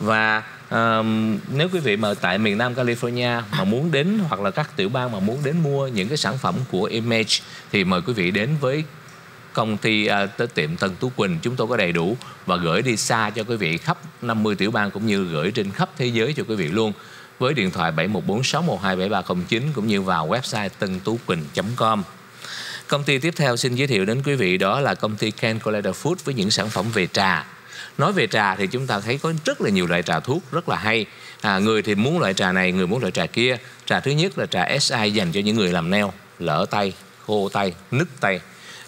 Và um, nếu quý vị mà tại miền Nam California mà muốn đến hoặc là các tiểu bang mà muốn đến mua những cái sản phẩm của Image thì mời quý vị đến với công ty uh, tới tiệm Tân Tú Quỳnh. Chúng tôi có đầy đủ và gửi đi xa cho quý vị khắp 50 tiểu bang cũng như gửi trên khắp thế giới cho quý vị luôn với điện thoại 7146127309 cũng như vào website tân tú quỳnh.com Công ty tiếp theo xin giới thiệu đến quý vị đó là công ty Ken Collider Food với những sản phẩm về trà. Nói về trà thì chúng ta thấy có rất là nhiều loại trà thuốc rất là hay. À, người thì muốn loại trà này, người muốn loại trà kia. Trà thứ nhất là trà SI dành cho những người làm nail, lỡ tay, khô tay, nứt tay.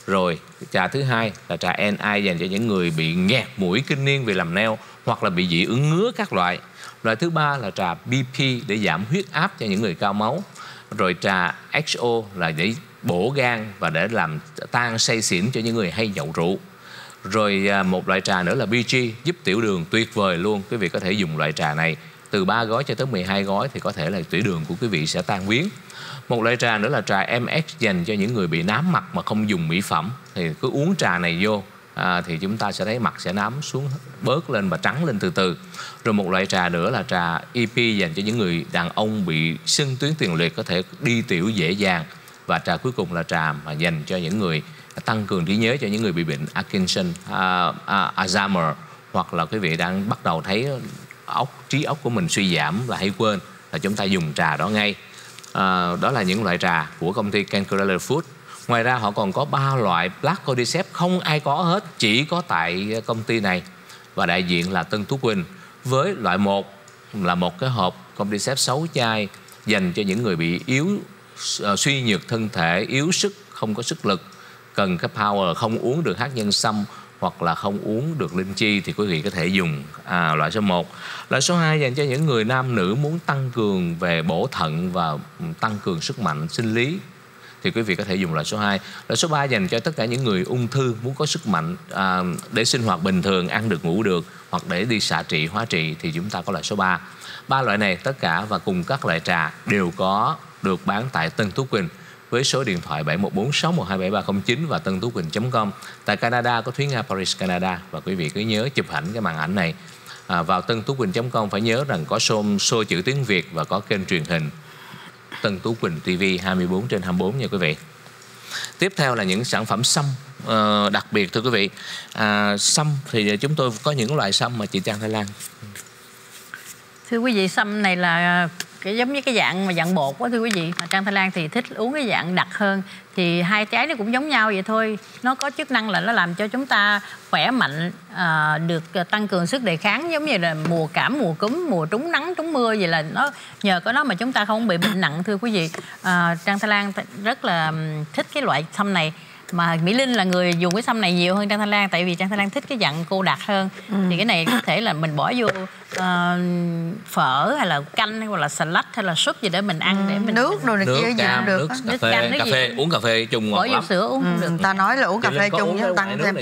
rồi trà thứ hai là trà NI dành cho những người bị nghẹt mũi kinh niên vì làm neo hoặc là bị dị ứng ngứa các loại loại thứ ba là trà BP để giảm huyết áp cho những người cao máu rồi trà XO là để bổ gan và để làm tan say xỉn cho những người hay nhậu rượu. Rồi à, một loại trà nữa là BG giúp tiểu đường tuyệt vời luôn. Quý vị có thể dùng loại trà này từ 3 gói cho tới 12 gói thì có thể là tiểu đường của quý vị sẽ tan biến. Một loại trà nữa là trà MX dành cho những người bị nám mặt mà không dùng mỹ phẩm. Thì cứ uống trà này vô à, thì chúng ta sẽ thấy mặt sẽ nám xuống bớt lên và trắng lên từ từ. Rồi một loại trà nữa là trà EP dành cho những người đàn ông bị sưng tuyến tiền liệt có thể đi tiểu dễ dàng và trà cuối cùng là trà mà dành cho những người tăng cường trí nhớ cho những người bị bệnh Parkinson, uh, à, uh, à, Alzheimer hoặc là quý vị đang bắt đầu thấy óc trí óc của mình suy giảm và hay quên là chúng ta dùng trà đó ngay. À, đó là những loại trà của công ty Kenkeller Food. Ngoài ra họ còn có ba loại Black Cordyceps không ai có hết chỉ có tại công ty này. Và đại diện là Tân Tú Quỳnh. Với loại một là một cái hộp Cordyceps 6 chai dành cho những người bị yếu Ờ, suy nhược thân thể yếu sức không có sức lực cần cái power không uống được hạt nhân sâm hoặc là không uống được linh chi thì quý vị có thể dùng à, loại số 1. Loại số 2 dành cho những người nam nữ muốn tăng cường về bổ thận và ừ, tăng cường sức mạnh sinh lý thì quý vị có thể dùng loại số 2. Loại số 3 dành cho tất cả những người ung thư muốn có sức mạnh à, để sinh hoạt bình thường, ăn được ngủ được hoặc để đi xạ trị, hóa trị thì chúng ta có loại số 3. Ba loại này tất cả và cùng các loại trà đều có được bán tại Tân Tú Quỳnh với số điện thoại 7146127309 và tân tú quỳnh.com. Tại Canada có Thúy Nga Paris Canada và quý vị cứ nhớ chụp ảnh cái màn ảnh này à, vào tân tú quỳnh.com phải nhớ rằng có show, show chữ tiếng Việt và có kênh truyền hình Tân Tú Quỳnh TV 24 trên 24 nha quý vị. Tiếp theo là những sản phẩm sâm uh, ờ, đặc biệt thưa quý vị. À, sâm thì chúng tôi có những loại sâm mà chị Trang Thái Lan. Thưa quý vị, sâm này là cái giống như cái dạng mà dạng bột quá thưa quý vị. Mà trang thái lan thì thích uống cái dạng đặc hơn. Thì hai trái nó cũng giống nhau vậy thôi. Nó có chức năng là nó làm cho chúng ta khỏe mạnh à, được à, tăng cường sức đề kháng giống như là mùa cảm mùa cúm mùa trúng nắng trúng mưa vậy là nó nhờ có nó mà chúng ta không bị bệnh nặng thưa quý vị. À, trang thái lan rất là thích cái loại sâm này mà mỹ linh là người dùng cái sâm này nhiều hơn trang thái lan tại vì trang thái lan thích cái dạng cô đặc hơn. Ừ. thì cái này có thể là mình bỏ vô uh, phở hay là canh hay là salad hay là súp gì để mình ăn để mình nước rồi này nước kia gì cũng được nước, nước cà phê, nước cà phê gì? uống cà phê chung bỏ vô sữa uống ừ, được. ta nói là uống cà phê chung với tăng thêm.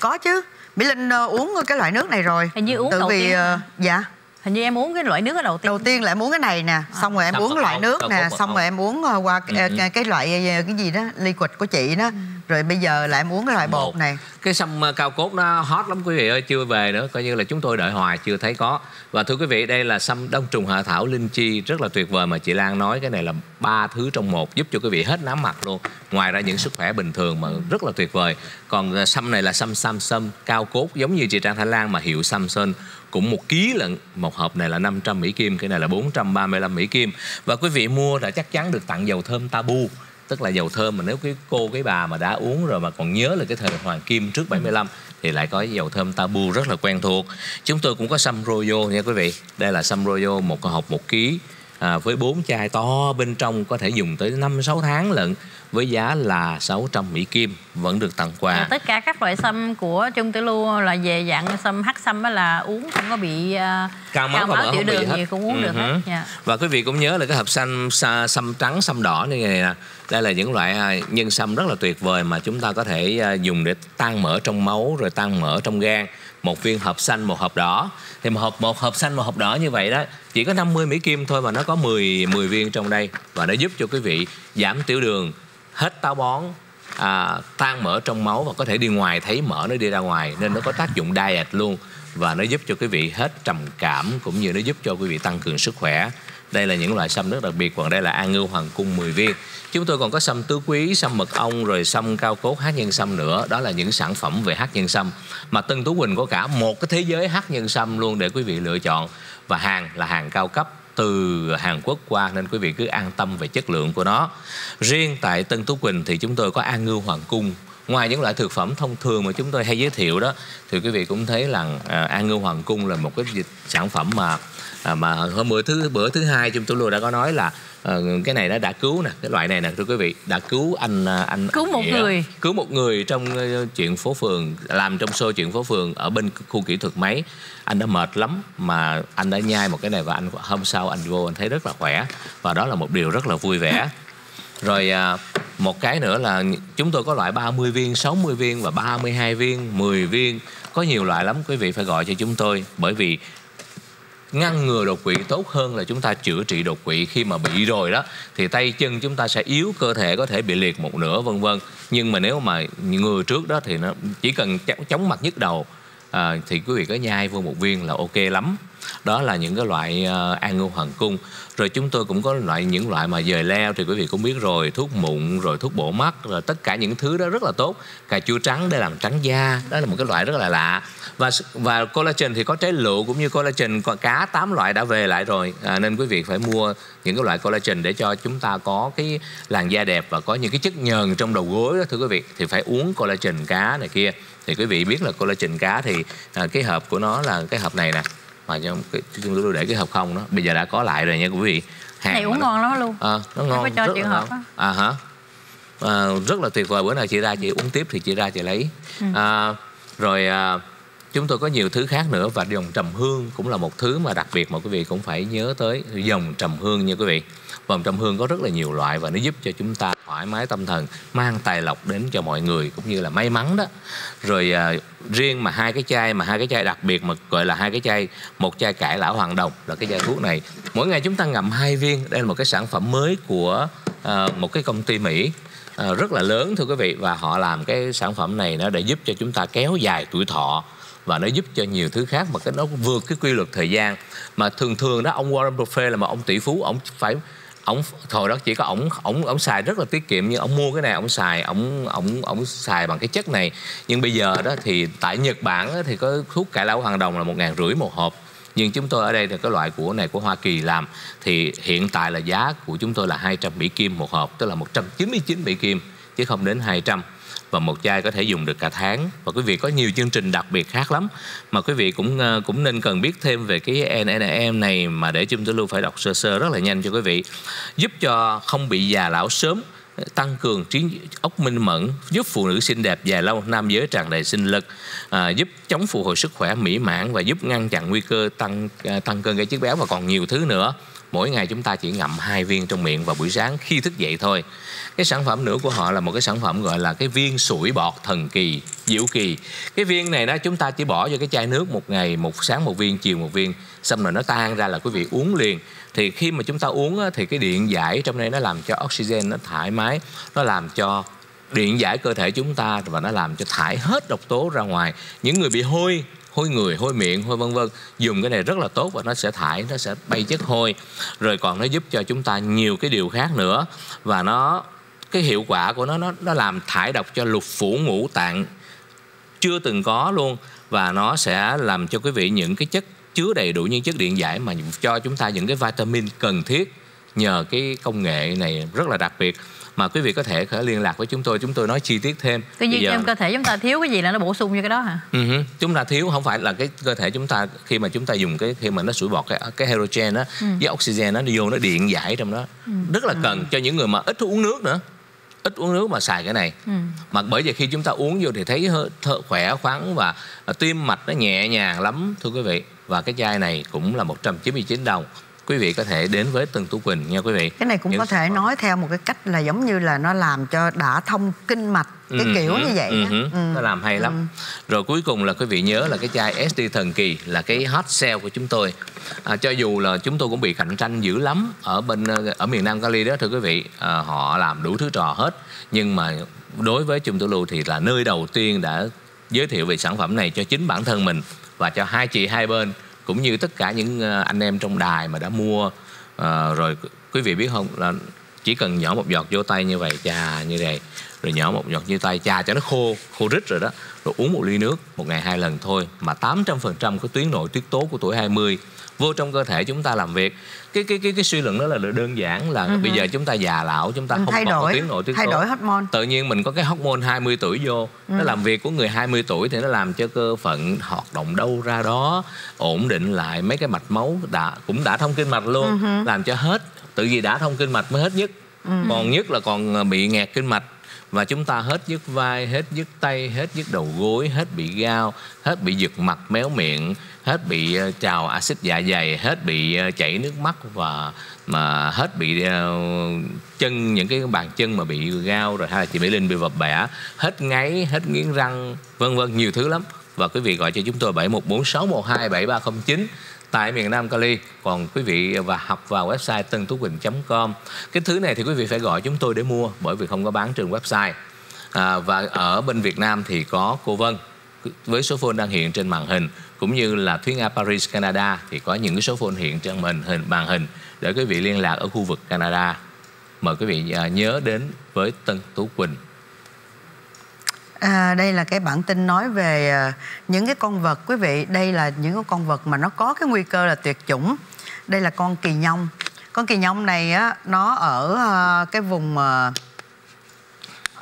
có chứ. Mỹ linh uh, uống cái loại nước này rồi. Hình như uống tự đầu vì uh, dạ hình như em uống cái loại nước ở đầu tiên. Đầu tiên là em uống cái này nè à. xong rồi em uống loại nước nè xong rồi em uống qua cái, ừ. cái loại cái gì đó ly quịch của chị đó. Ừ. Rồi bây giờ lại muốn cái loại bột này. Cái sâm ờ, cao cốt nó hot lắm quý vị ơi chưa về nữa coi như là chúng tôi đợi hoài chưa thấy có. Và thưa quý vị đây là sâm đông trùng hạ thảo linh chi rất là tuyệt vời mà chị Lan nói cái này là ba thứ trong một giúp cho quý vị hết nám mặt luôn. Ngoài ra những sức khỏe bình thường mà rất là tuyệt vời. Còn ờ, sâm này là sâm sam sâm cao cốt giống như chị Trang Thái Lan mà hiệu Samson cũng một ký lận một hộp này là 500 Mỹ Kim cái này là 435 Mỹ Kim. Và quý vị mua là chắc chắn được tặng dầu thơm tabu. Tức là dầu thơm mà nếu cái cô cái bà mà đã uống rồi mà còn nhớ là cái thời hoàng kim trước 75 thì lại có dầu thơm tabu rất là quen thuộc. Chúng tôi cũng có sâm royo nha quý vị. Đây là sâm royo một hộp một ký à, với bốn chai to bên trong có thể dùng tới 5 6 tháng lận với giá là 600 Mỹ Kim vẫn được tặng quà. À, tất cả các loại sâm của Trung Tử Lưu là về dạng sâm hắc sâm là uống không có bị uh, cao máu, cao máu tiểu đường gì cũng uống uh-huh. được hết. Yeah. Dạ. Và quý vị cũng nhớ là cái hộp xanh sâm trắng sâm đỏ như này nè. Đây là những loại à, nhân sâm rất là tuyệt vời mà chúng ta có thể à, dùng để tan mỡ trong máu rồi tan mỡ trong gan một viên hộp xanh một hộp đỏ thì một hộp một hộp xanh một hộp đỏ như vậy đó chỉ có 50 mỹ kim thôi mà nó có 10 10 viên trong đây và nó giúp cho quý vị giảm tiểu đường hết táo bón à, tan mỡ trong máu và có thể đi ngoài thấy mỡ nó đi ra ngoài. Nên nó có tác dụng diet luôn và nó giúp cho quý vị hết trầm cảm cũng như nó giúp cho quý vị tăng cường sức khỏe. Đây là những loại sâm rất đặc biệt còn đây là an ngưu hoàng cung 10 viên. Chúng tôi còn có sâm tứ quý sâm mật ong rồi sâm cao cốt hát nhân sâm nữa. Đó là những sản phẩm về hát nhân sâm mà tân tú quỳnh có cả một cái thế giới hát nhân sâm luôn để quý vị lựa chọn. Và hàng là hàng cao cấp từ Hàn Quốc qua nên quý vị cứ an tâm về chất lượng của nó. Riêng tại Tân Tú Quỳnh thì chúng tôi có An Ngưu Hoàng Cung ngoài những loại thực phẩm thông thường mà chúng tôi hay giới thiệu đó thì quý vị cũng thấy là à, an ngư hoàng cung là một cái dịch sản phẩm mà à, mà hôm bữa thứ bữa thứ hai chúng tôi luôn đã có nói là à, cái này nó đã cứu nè cái loại này nè thưa quý vị đã cứu anh à, anh Cứu một Nghĩa. người. cứu một người trong ờ, chuyện phố phường làm trong show chuyện phố phường ở bên khu kỹ thuật máy anh đã mệt lắm mà anh đã nhai một cái này và anh hôm sau anh vô anh thấy rất là khỏe và đó là một điều rất là vui vẻ rồi à, một cái nữa là chúng tôi có loại 30 viên, 60 viên và 32 viên, 10 viên. Có nhiều loại lắm quý vị phải gọi cho chúng tôi bởi vì ngăn ngừa đột quỵ, tốt hơn là chúng ta chữa trị đột quỵ khi mà bị rồi đó. Thì tay chân chúng ta sẽ yếu, cơ thể có thể bị liệt một nửa, vân vân. Nhưng mà nếu mà ngừa trước đó thì nó chỉ cần chống mặt nhức đầu à, thì quý vị có nhai vô một viên là ok lắm. Đó là những cái loại uh, an ngưu hoàng cung. Rồi chúng tôi cũng có loại những loại mà dời leo thì quý vị cũng biết rồi thuốc mụn rồi thuốc bổ mắt rồi tất cả những thứ đó rất là tốt. Cà chua trắng để làm trắng da đó là một cái loại rất là lạ. Và và collagen thì có trái lựu cũng như collagen cá tám loại đã về lại rồi. À, nên quý vị phải mua những cái loại collagen để cho chúng ta có cái làn da đẹp và có những cái chất nhờn trong đầu gối đó thưa quý vị. Thì phải uống collagen cá này kia thì quý vị biết là collagen cá thì à, cái hộp của nó là cái hộp này nè. Mà trong cái chúng tôi để cái hộp không đó. Bây giờ đã có lại rồi nha quý vị. Cái này Hàng uống nó- ngon lắm luôn à, nó Em ngon cho rất chị là hộp ngon. á? à hả? À, rất là tuyệt vời. Bữa nào chị ra chị uống tiếp thì chị ra chị lấy. Ừ. à, rồi à, chúng tôi có nhiều thứ khác nữa và dòng trầm hương cũng là một thứ mà đặc biệt mà quý vị cũng phải nhớ tới. Dòng trầm hương nha quý vị. Vòng trầm hương có rất là nhiều loại và nó giúp cho chúng ta thoải mái tâm thần mang tài lộc đến cho mọi người cũng như là may mắn đó. Rồi à, riêng mà hai cái chai mà hai cái chai đặc biệt mà gọi là hai cái chai một chai cải lão hoàng đồng là cái chai thuốc này. Mỗi ngày chúng ta ngậm hai viên đây là một cái sản phẩm mới của à, một cái công ty mỹ à, rất là lớn thưa quý vị và họ làm cái sản phẩm này nó để giúp cho chúng ta kéo dài tuổi thọ và nó giúp cho nhiều thứ khác mà cái nó vượt cái quy luật thời gian. Mà thường thường đó ông Warren Buffett là một ông tỷ phú ông phải ổng hồi đó chỉ có ổng ổng ổng xài rất là tiết kiệm nhưng ổng mua cái này, ổng xài, ổng ổng ổng xài bằng cái chất này. Nhưng bây giờ đó thì tại Nhật Bản thì có thuốc cải lão hoàng đồng là một ngàn rưỡi một hộp. Nhưng chúng tôi ở đây thì cái loại của này của Hoa Kỳ làm thì hiện tại là giá của chúng tôi là 200 Mỹ Kim một hộp, tức là 199 Mỹ Kim, chứ không đến 200 và một chai có thể dùng được cả tháng. Và quý vị có nhiều chương trình đặc biệt khác lắm. Mà quý vị cũng ờ, cũng nên cần biết thêm về cái NNM này mà để chúng tôi lưu phải đọc sơ sơ rất là nhanh cho quý vị. Giúp cho không bị già lão sớm tăng cường trí óc minh mẫn giúp phụ nữ xinh đẹp dài lâu nam giới tràn đầy sinh lực à, giúp chống phục hồi sức khỏe mỹ mãn và giúp ngăn chặn nguy cơ tăng ờ, tăng cân gây chất béo và còn nhiều thứ nữa. Mỗi ngày chúng ta chỉ ngậm hai viên trong miệng vào buổi sáng khi thức dậy thôi cái sản phẩm nữa của họ là một cái sản phẩm gọi là cái viên sủi bọt thần kỳ diệu kỳ. Cái viên này đó chúng ta chỉ bỏ vô cái chai nước một ngày một sáng một viên chiều một viên xong rồi nó tan ra là quý vị uống liền. Thì khi mà chúng ta uống á, thì cái điện giải trong đây nó làm cho oxygen nó thoải mái nó làm cho điện giải cơ thể chúng ta và nó làm cho thải hết độc tố ra ngoài. Những người bị hôi hôi người hôi miệng hôi vân vân dùng cái này rất là tốt và nó sẽ thải nó sẽ bay chất hôi. Rồi còn nó giúp cho chúng ta nhiều cái điều khác nữa và nó cái hiệu quả của nó nó nó làm thải độc cho lục phủ ngũ tạng chưa từng có luôn và nó sẽ làm cho quý vị những cái chất chứa đầy đủ những chất điện giải mà cho chúng ta những cái vitamin cần thiết nhờ cái công nghệ này rất là đặc biệt mà quý vị có thể có liên lạc với chúng tôi chúng tôi nói chi tiết thêm Tuy nhiên giờ- trong cơ thể chúng ta thiếu cái gì là nó bổ sung cho cái đó hả? Ừ hứ. chúng ta thiếu không phải là cái cơ thể chúng ta khi mà chúng ta dùng cái khi mà nó sủi bọt cái cái hydrogen á Ừ. với oxygen nó đi vô nó điện giải trong đó rất là cần cho những người mà ít uống nước nữa ít uống nước mà xài cái này. Ừ. mà bởi vì khi chúng ta uống vô thì thấy thở khỏe khoắn và à, tim mạch nó nhẹ nhàng lắm thưa quý vị. Và cái chai này cũng là 199 đồng quý vị có thể đến với Tân Tú Quỳnh nha quý vị. Cái này cũng Những có thể phẩm- nói theo một cái cách là giống như là nó làm cho đã thông kinh mạch cái Ừ, kiểu ừ, như vậy ừ, ừ. Ừ. nó làm hay lắm. Rồi cuối cùng là quý vị nhớ là cái chai SD thần kỳ là cái hot sale của chúng tôi. À, cho dù là chúng tôi cũng bị cạnh tranh dữ lắm ở bên ờ, ở miền Nam Cali đó thưa quý vị. À, họ làm đủ thứ trò hết. Nhưng mà đối với Trung Tử Lưu thì là nơi đầu tiên đã giới thiệu về sản phẩm này cho chính bản thân mình và cho hai chị hai bên cũng như tất cả những ờ, anh em trong đài mà đã mua ờ, rồi, quý vị biết không là chỉ cần nhỏ một giọt vô tay như vậy chà như vậy. Rồi nhỏ một giọt như tay chà cho nó khô khô rít rồi đó. Rồi uống một ly nước một ngày hai lần thôi mà 800% cái tuyến nội tiết tố của tuổi 20 vô trong cơ thể chúng ta làm việc. Cái cái cái cái suy luận đó là đơn giản là uh-huh. bây giờ chúng ta già lão chúng ta Mình không thay đổi, có tuyến nội tiết thay tố. đổi hormone. tự nhiên mình có cái hormone 20 tuổi vô nó làm việc của người 20 tuổi thì nó làm cho cơ phận hoạt động đâu ra đó ổn định lại mấy cái mạch máu đã cũng đã thông kinh mạch luôn làm cho hết tự vì đã thông kinh mạch mới hết nhất. Còn nhất là còn ờ, bị nghẹt kinh mạch. Và chúng ta hết nhức vai, hết nhức tay, hết nhức đầu gối, hết bị gao, hết bị giật mặt méo miệng, hết bị ờ, trào axit dạ dày, hết bị ờ, chảy nước mắt và mà hết bị chân những cái bàn chân mà bị gao rồi hay là chị Mỹ Linh bị vập bẻ, hết ngáy, hết nghiến răng, vân vân nhiều thứ lắm. Và quý vị gọi cho chúng tôi 714612 7309 tại miền Nam Cali. Còn quý vị và học vào website tân tú quỳnh.com cái thứ này thì quý vị phải gọi chúng tôi để mua bởi vì không có bán trên website. À, và ở bên Việt Nam thì có cô Vân với số phone đang hiện trên màn hình cũng như là Thúy Nga Paris Canada thì có những cái số phone hiện trên màn hình màn hình để quý vị liên lạc ở khu vực Canada. Mời quý vị à, nhớ đến với Tân Tú Quỳnh. À, đây là cái bản tin nói về à, những cái con vật. Quý vị đây là những cái con vật mà nó có cái nguy cơ là tuyệt chủng. Đây là con kỳ nhông. Con kỳ nhông này á nó ở à, cái vùng à,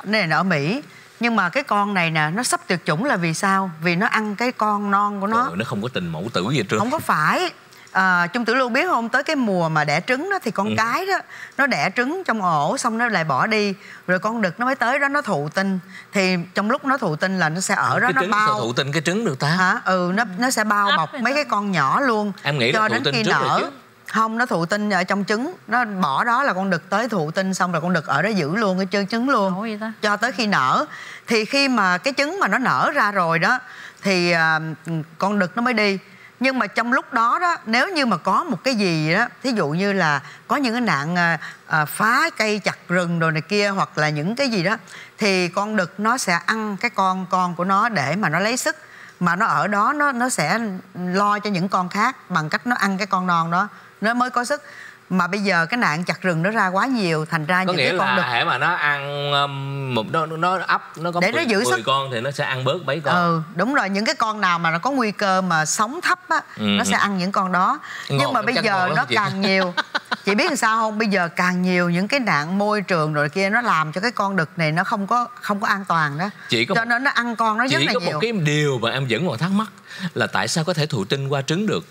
này là ở Mỹ. Nhưng mà cái con này nè nó sắp tuyệt chủng là vì sao? Vì nó ăn cái con non của nó. Trời, nó không có tình mẫu tử gì hết trơn. Không có phải à, trung tử luôn biết không? Tới cái mùa mà đẻ trứng đó thì con Ừ. cái đó nó đẻ trứng trong ổ xong nó lại bỏ đi. Rồi con đực nó mới tới đó nó thụ tinh. Thì trong lúc nó thụ tinh là nó sẽ ở đó cái nó trứng sao bao. thụ tinh cái trứng được ta? Hả? Ừ nó nó sẽ bao bọc mấy cái con nhỏ luôn. Em nghĩ là cho thụ đến tinh khi trước rồi nở. chứ. không nó thụ tinh ở trong trứng. Nó bỏ đó là con đực tới thụ tinh xong rồi con đực ở đó giữ luôn cái chân trứng luôn. Ủa vậy ta? cho tới khi nở. Thì khi mà cái trứng mà nó nở ra rồi đó thì à, con đực nó mới đi nhưng mà trong lúc đó đó nếu như mà có một cái gì đó thí dụ như là có những cái nạn à, à, phá cây chặt rừng đồ này kia hoặc là những cái gì đó thì con đực nó sẽ ăn cái con con của nó để mà nó lấy sức. Mà nó ở đó nó nó sẽ lo cho những con khác bằng cách nó ăn cái con non đó nó mới có sức mà bây giờ cái nạn chặt rừng nó ra quá nhiều thành ra có những nghĩa cái con là đực hễ mà nó ăn um, một nó nó ấp nó có Để nó 10, giữ 10 sức. con thì nó sẽ ăn bớt mấy con. Ừ đúng rồi những cái con nào mà nó có nguy cơ mà sống thấp á Ừ, nó sẽ ăn những con đó. Ngon nhưng mà bây giờ nó chị. càng nhiều. Chị biết làm sao không? Bây giờ càng nhiều những cái nạn môi trường rồi kia nó làm cho cái con đực này nó không có không có an toàn đó. Chỉ có cho một- nên nó ăn con nó rất chỉ là có nhiều. một cái điều mà em vẫn còn thắc mắc là tại sao có thể thụ tinh qua trứng được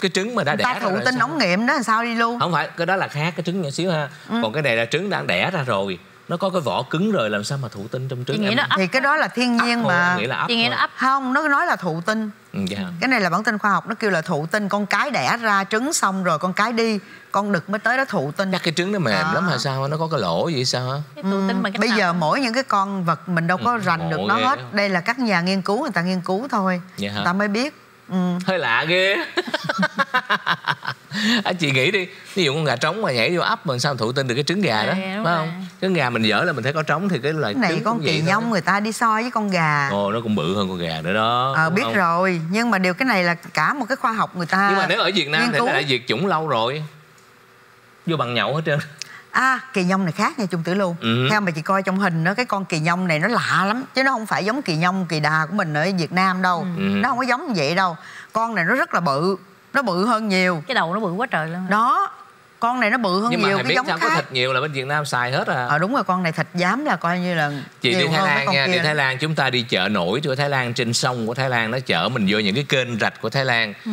cái trứng mà đã đẻ ta ra thụ tinh ống nghiệm đó làm sao đi luôn? Không phải cái đó là khác cái trứng nhỏ xíu ha. Ừ. còn cái này là trứng đã đẻ ra rồi. Nó có cái vỏ cứng rồi làm sao mà thụ tinh trong trứng? Chị nghĩ Em- nó ấp thì cái đó là thiên nhiên mà. nghĩ là ấp Chị nghĩ nó ấp. Không nó nói là thụ tinh. Ừ, dạ. cái này là bản tin khoa học nó kêu là thụ tinh. Con cái đẻ ra trứng xong rồi con cái đi con đực mới tới đó thụ tinh. Chắc cái trứng nó mềm À. lắm hay sao nó có cái lỗ gì sao hả cách bây nào? giờ mỗi những cái con vật mình đâu có Ừ, rành được nó hết. đó. đây là các nhà nghiên cứu người ta nghiên cứu thôi. Vậy hả? người ta mới biết ừ. hơi lạ ghê à, chị nghĩ đi ví dụ con gà trống mà nhảy vô ấp mà sao thụ tinh được cái trứng gà đó À, phải đúng không rồi. trứng gà mình dở là mình thấy có trống thì cái loại cái này trứng con kỳ nhông người ta đi so với con gà ồ nó cũng bự hơn con gà nữa đó ờ biết không? rồi nhưng mà điều cái này là cả một cái khoa học người ta nhưng mà nếu ở Việt Nam thì đã diệt chủng lâu rồi vô bằng nhậu hết trơn à kỳ nhông này khác nha trung tử lưu. Ừ. theo mà chị coi trong hình đó cái con kỳ nhông này nó lạ lắm chứ nó không phải giống kỳ nhông kỳ đà của mình ở Việt Nam đâu. Ừ. nó không có giống như vậy đâu. Con này nó rất là bự nó bự hơn nhiều. Cái đầu nó bự quá trời luôn. Đó con này nó bự hơn nhưng nhiều cái biết giống sao khác. có thịt nhiều là bên Việt Nam xài hết à. Ờ đúng rồi con này thịt dám là coi như là chị đi Thái Lan nha đi. Thái Lan chúng ta đi chợ nổi của Thái Lan trên sông của Thái Lan nó chở mình vô những cái kênh rạch của Thái Lan. Ừ.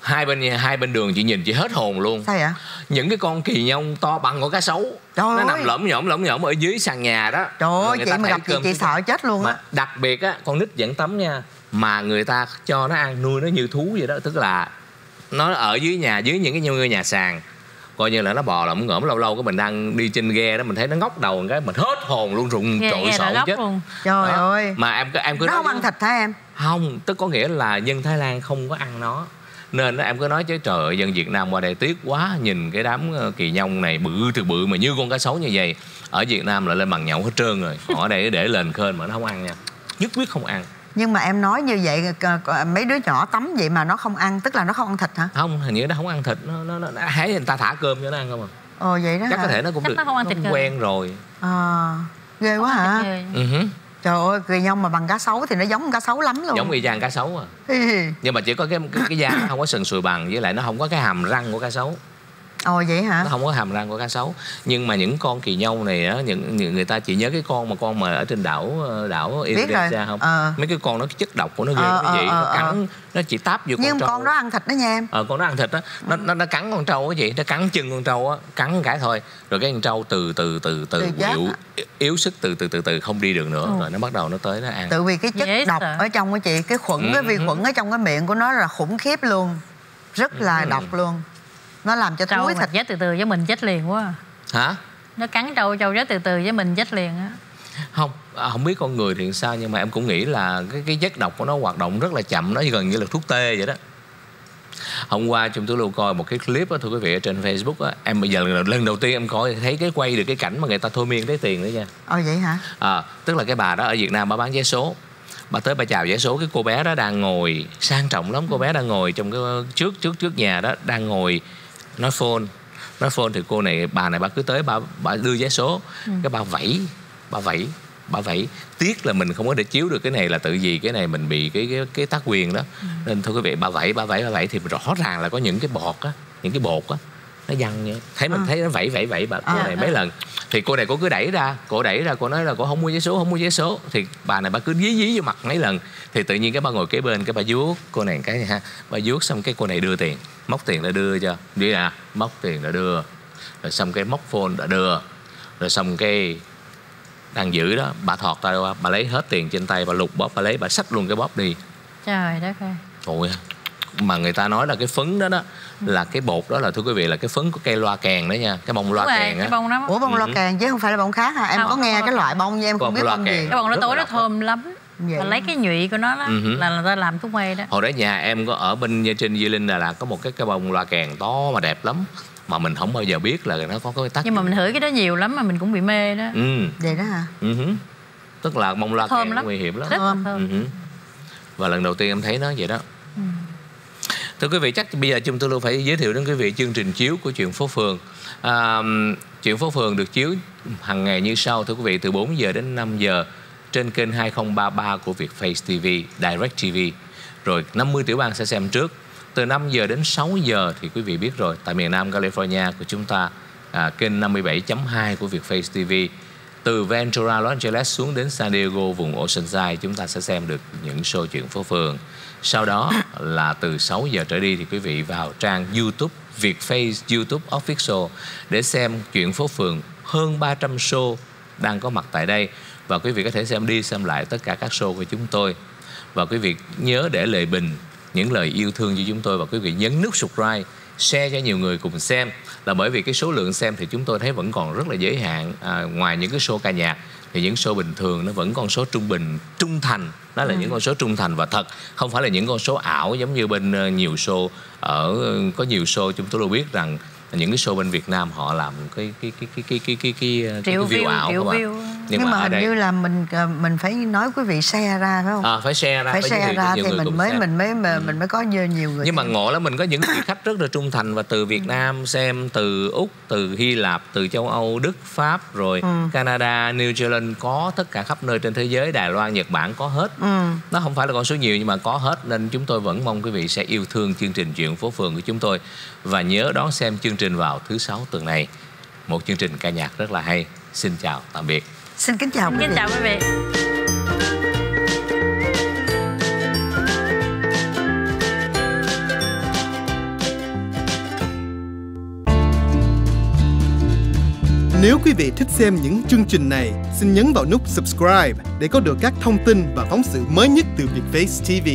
hai bên hai bên đường chị nhìn chị hết hồn luôn. Sao vậy? Những cái con kỳ nhông to bằng con cá sấu. Trời nó ơi. nằm lõm nhõm lõm nhõm ở dưới sàn nhà đó. Trời ơi chị mà gặp chị chị sợ chết luôn á. Đặc biệt á con nít dẫn tắm nha mà người ta cho nó ăn nuôi nó như thú vậy đó. Tức là nó ở dưới nhà dưới những cái ngôi nhà sàn coi như là nó bò lỏng ngõm lâu lâu cái mình đang đi trên ghe đó mình thấy nó ngóc đầu một cái mình hết hồn luôn rụng Nghe- trội sổ góc chết. luôn. trời Đó. ơi. Mà em cứ em cứ nó nói không ăn thịt hả em? Không tức có nghĩa là dân Thái Lan không có ăn nó. Nên em cứ nói chứ trời ơi dân Việt Nam qua đây tiếc quá nhìn cái đám ờ, kỳ nhông này bự từ bự mà như con cá sấu như vậy. Ở Việt Nam lại lên bằng nhậu hết trơn rồi họ ở đây để lên khên mà nó không ăn nha. Nhất quyết không ăn nhưng mà em nói như vậy mấy đứa nhỏ tắm vậy mà nó không ăn tức là nó không ăn thịt hả? Không hình như nó không ăn thịt nó nó, nó, nó người ta thả cơm cho nó ăn không à. Ồ vậy đó chắc hả? có thể nó cũng Chắc được nó không ăn thịt cũng người. quen rồi. À, ghê quá hả. Ừ hứ. trời ơi cười nhông mà bằng cá sấu thì nó giống cá sấu lắm luôn. Giống y chang cá sấu à. Nhưng mà chỉ có cái cái, cái da nó không có sần sùi bằng với lại nó không có cái hàm răng của cá sấu ồ vậy hả? Nó không có hàm răng của cá sấu. Nhưng mà những con kỳ nhông này á những, những người ta chỉ nhớ cái con mà con mà ở trên đảo ờ, đảo. Indonesia không? Ờ. mấy cái con nó cái chất độc của nó ghê Ờ, cái gì ờ, nó ờ, cắn nó chỉ táp vô nhưng con trâu. con đó ăn thịt đó nha em. Ờ con nó ăn thịt á nó, nó nó cắn con trâu á chị nó cắn chân con trâu á cắn cái thôi. Rồi cái con trâu từ từ từ từ giáp yếu sức từ từ từ từ không đi được nữa. Ừ. rồi nó bắt đầu nó tới nó ăn. Tự vì cái chất Dễ độc sợ. ở trong của chị cái khuẩn cái Ừ, vi ừ. khuẩn ở trong cái miệng của nó là khủng khiếp luôn. Rất là Ừ. độc luôn nó làm cho trâu thúi thịt. chết từ từ với mình chết liền quá à. hả? Nó cắn trâu trâu chết từ từ với mình chết liền á. Không à, không biết con người thì sao nhưng mà em cũng nghĩ là cái cái chất độc của nó hoạt động rất là chậm nó gần như là thuốc tê vậy đó. Hôm qua chúng tôi lưu coi một cái clip đó thưa quý vị ở trên Facebook á. Em bây giờ lần, lần đầu tiên em coi thấy cái quay được cái cảnh mà người ta thôi miên lấy tiền nữa nha. Ồ vậy hả? À, tức là cái bà đó ở Việt Nam bà bán vé số. Bà tới bà chào vé số cái cô bé đó đang ngồi sang trọng lắm cô bé đang ngồi trong cái trước trước trước nhà đó đang ngồi nói phone. Nói phone thì cô này bà này bà cứ tới bà bà đưa vé số. Cái bà vẫy bà vẫy bà vẫy. Tiếc là mình không có để chiếu được cái này là tự vì cái này mình bị cái cái cái tác quyền đó. Nên thưa quý vị bà vẫy bà vẫy bà vẫy thì rõ ràng là có những cái bọt á những cái bột á nó văng nha thấy mình À. thấy nó vẫy vẫy vẫy bà cô À. này mấy lần. Thì cô này cô cứ đẩy ra cô đẩy ra cô nói là cô không mua vé số không mua vé số. Thì bà này bà cứ dí dí vô mặt mấy lần. Thì tự nhiên cái bà ngồi kế bên cái bà vuốt cô này cái ha. Bà vuốt xong cái cô này đưa tiền. Móc tiền đã đưa cho. Đi à móc tiền đã đưa. Rồi xong cái móc phone đã đưa. Rồi xong cái đang giữ đó bà thọt qua bà lấy hết tiền trên tay bà lục bóp bà lấy bà xách luôn cái bóp đi. Trời đất ơi. Ôi, mà người ta nói là cái phấn đó đó là cái bột đó là thưa quý vị là cái phấn của cây loa kèn đó nha cái bông loa rồi, kèn á. bông đó. Ủa bông Ừ. loa càng chứ không phải là bông khác hả? Em Không, có nghe cái loại bông nhưng em không Bông biết loa bông kèn. gì cái bông nó tối là nó thơm lắm. Vậy và lấy cái nhụy của nó đó Ừ hứ. là người ta làm thuốc mê đó. Hồi đó nhà em có ở bên trên Di Linh Đà Lạt có một cái cái bông loa kèn to mà đẹp lắm mà mình không bao giờ biết là nó có cái tác nhưng mà mình hửi cái đó nhiều lắm mà mình cũng bị mê đó. Ừ, vậy đó hả? Ừ hứ. tức là bông loa Thơm kèn nó lắm. nguy hiểm lắm. Rất là Thơm. Ừ thơm hứ. và lần đầu tiên em thấy nó vậy đó thưa quý vị chắc bây giờ chúng tôi luôn phải giới thiệu đến quý vị chương trình chiếu của chuyện phố phường. À, chuyện phố phường được chiếu hàng ngày như sau thưa quý vị từ 4 giờ đến 5 giờ trên kênh 2033 của Vietface TV Direct TV rồi 50 tiểu bang sẽ xem trước. Từ 5 giờ đến 6 giờ thì quý vị biết rồi tại miền Nam California của chúng ta à, kênh 57.2 của Vietface TV từ Ventura Los Angeles xuống đến San Diego vùng Oceanside chúng ta sẽ xem được những show chuyện phố phường sau đó là từ 6 giờ trở đi thì quý vị vào trang YouTube việt face YouTube Official để xem chuyện phố phường hơn 300 show đang có mặt tại đây. Và quý vị có thể xem đi xem lại tất cả các show của chúng tôi. Và quý vị nhớ để lời bình những lời yêu thương cho chúng tôi và quý vị nhấn nút subscribe share cho nhiều người cùng xem. Là bởi vì cái số lượng xem thì chúng tôi thấy vẫn còn rất là giới hạn. À, ngoài những cái show ca nhạc thì những show bình thường nó vẫn con số trung bình trung thành. Đó là ừ. những con số trung thành và thật không phải là những con số ảo giống như bên ờ, nhiều show. Ở ờ, có nhiều show chúng tôi đều biết rằng những cái show bên Việt Nam họ làm cái cái cái cái cái cái cái, cái, cái cái, cái, cái, cái view ảo của bạn view nhưng, mà ở hình đây như là mình ờ, mình phải nói quý vị share ra phải không? À, phải share ra phải share cho ra thì mình mới xem. mình mới mà mình mới có nhiều nhiều người nhưng mà ngộ là mình có những vị khách rất là trung thành và từ Việt Nam xem từ Úc từ Hy Lạp từ châu Âu Đức Pháp rồi Ừ. Canada New Zealand có tất cả khắp nơi trên thế giới Đài Loan Nhật Bản có hết. Ừ. nó không phải là con số nhiều nhưng mà có hết nên chúng tôi vẫn mong quý vị sẽ yêu thương chương trình chuyện phố phường của chúng tôi. Và nhớ đón xem chương trình vào thứ sáu tuần này. Một chương trình ca nhạc rất là hay. Xin chào tạm biệt xin kính chào quý Xin vị chào quý vị Nếu quý vị thích xem những chương trình này, xin nhấn vào nút subscribe để có được các thông tin và phóng sự mới nhất từ Vietface TV.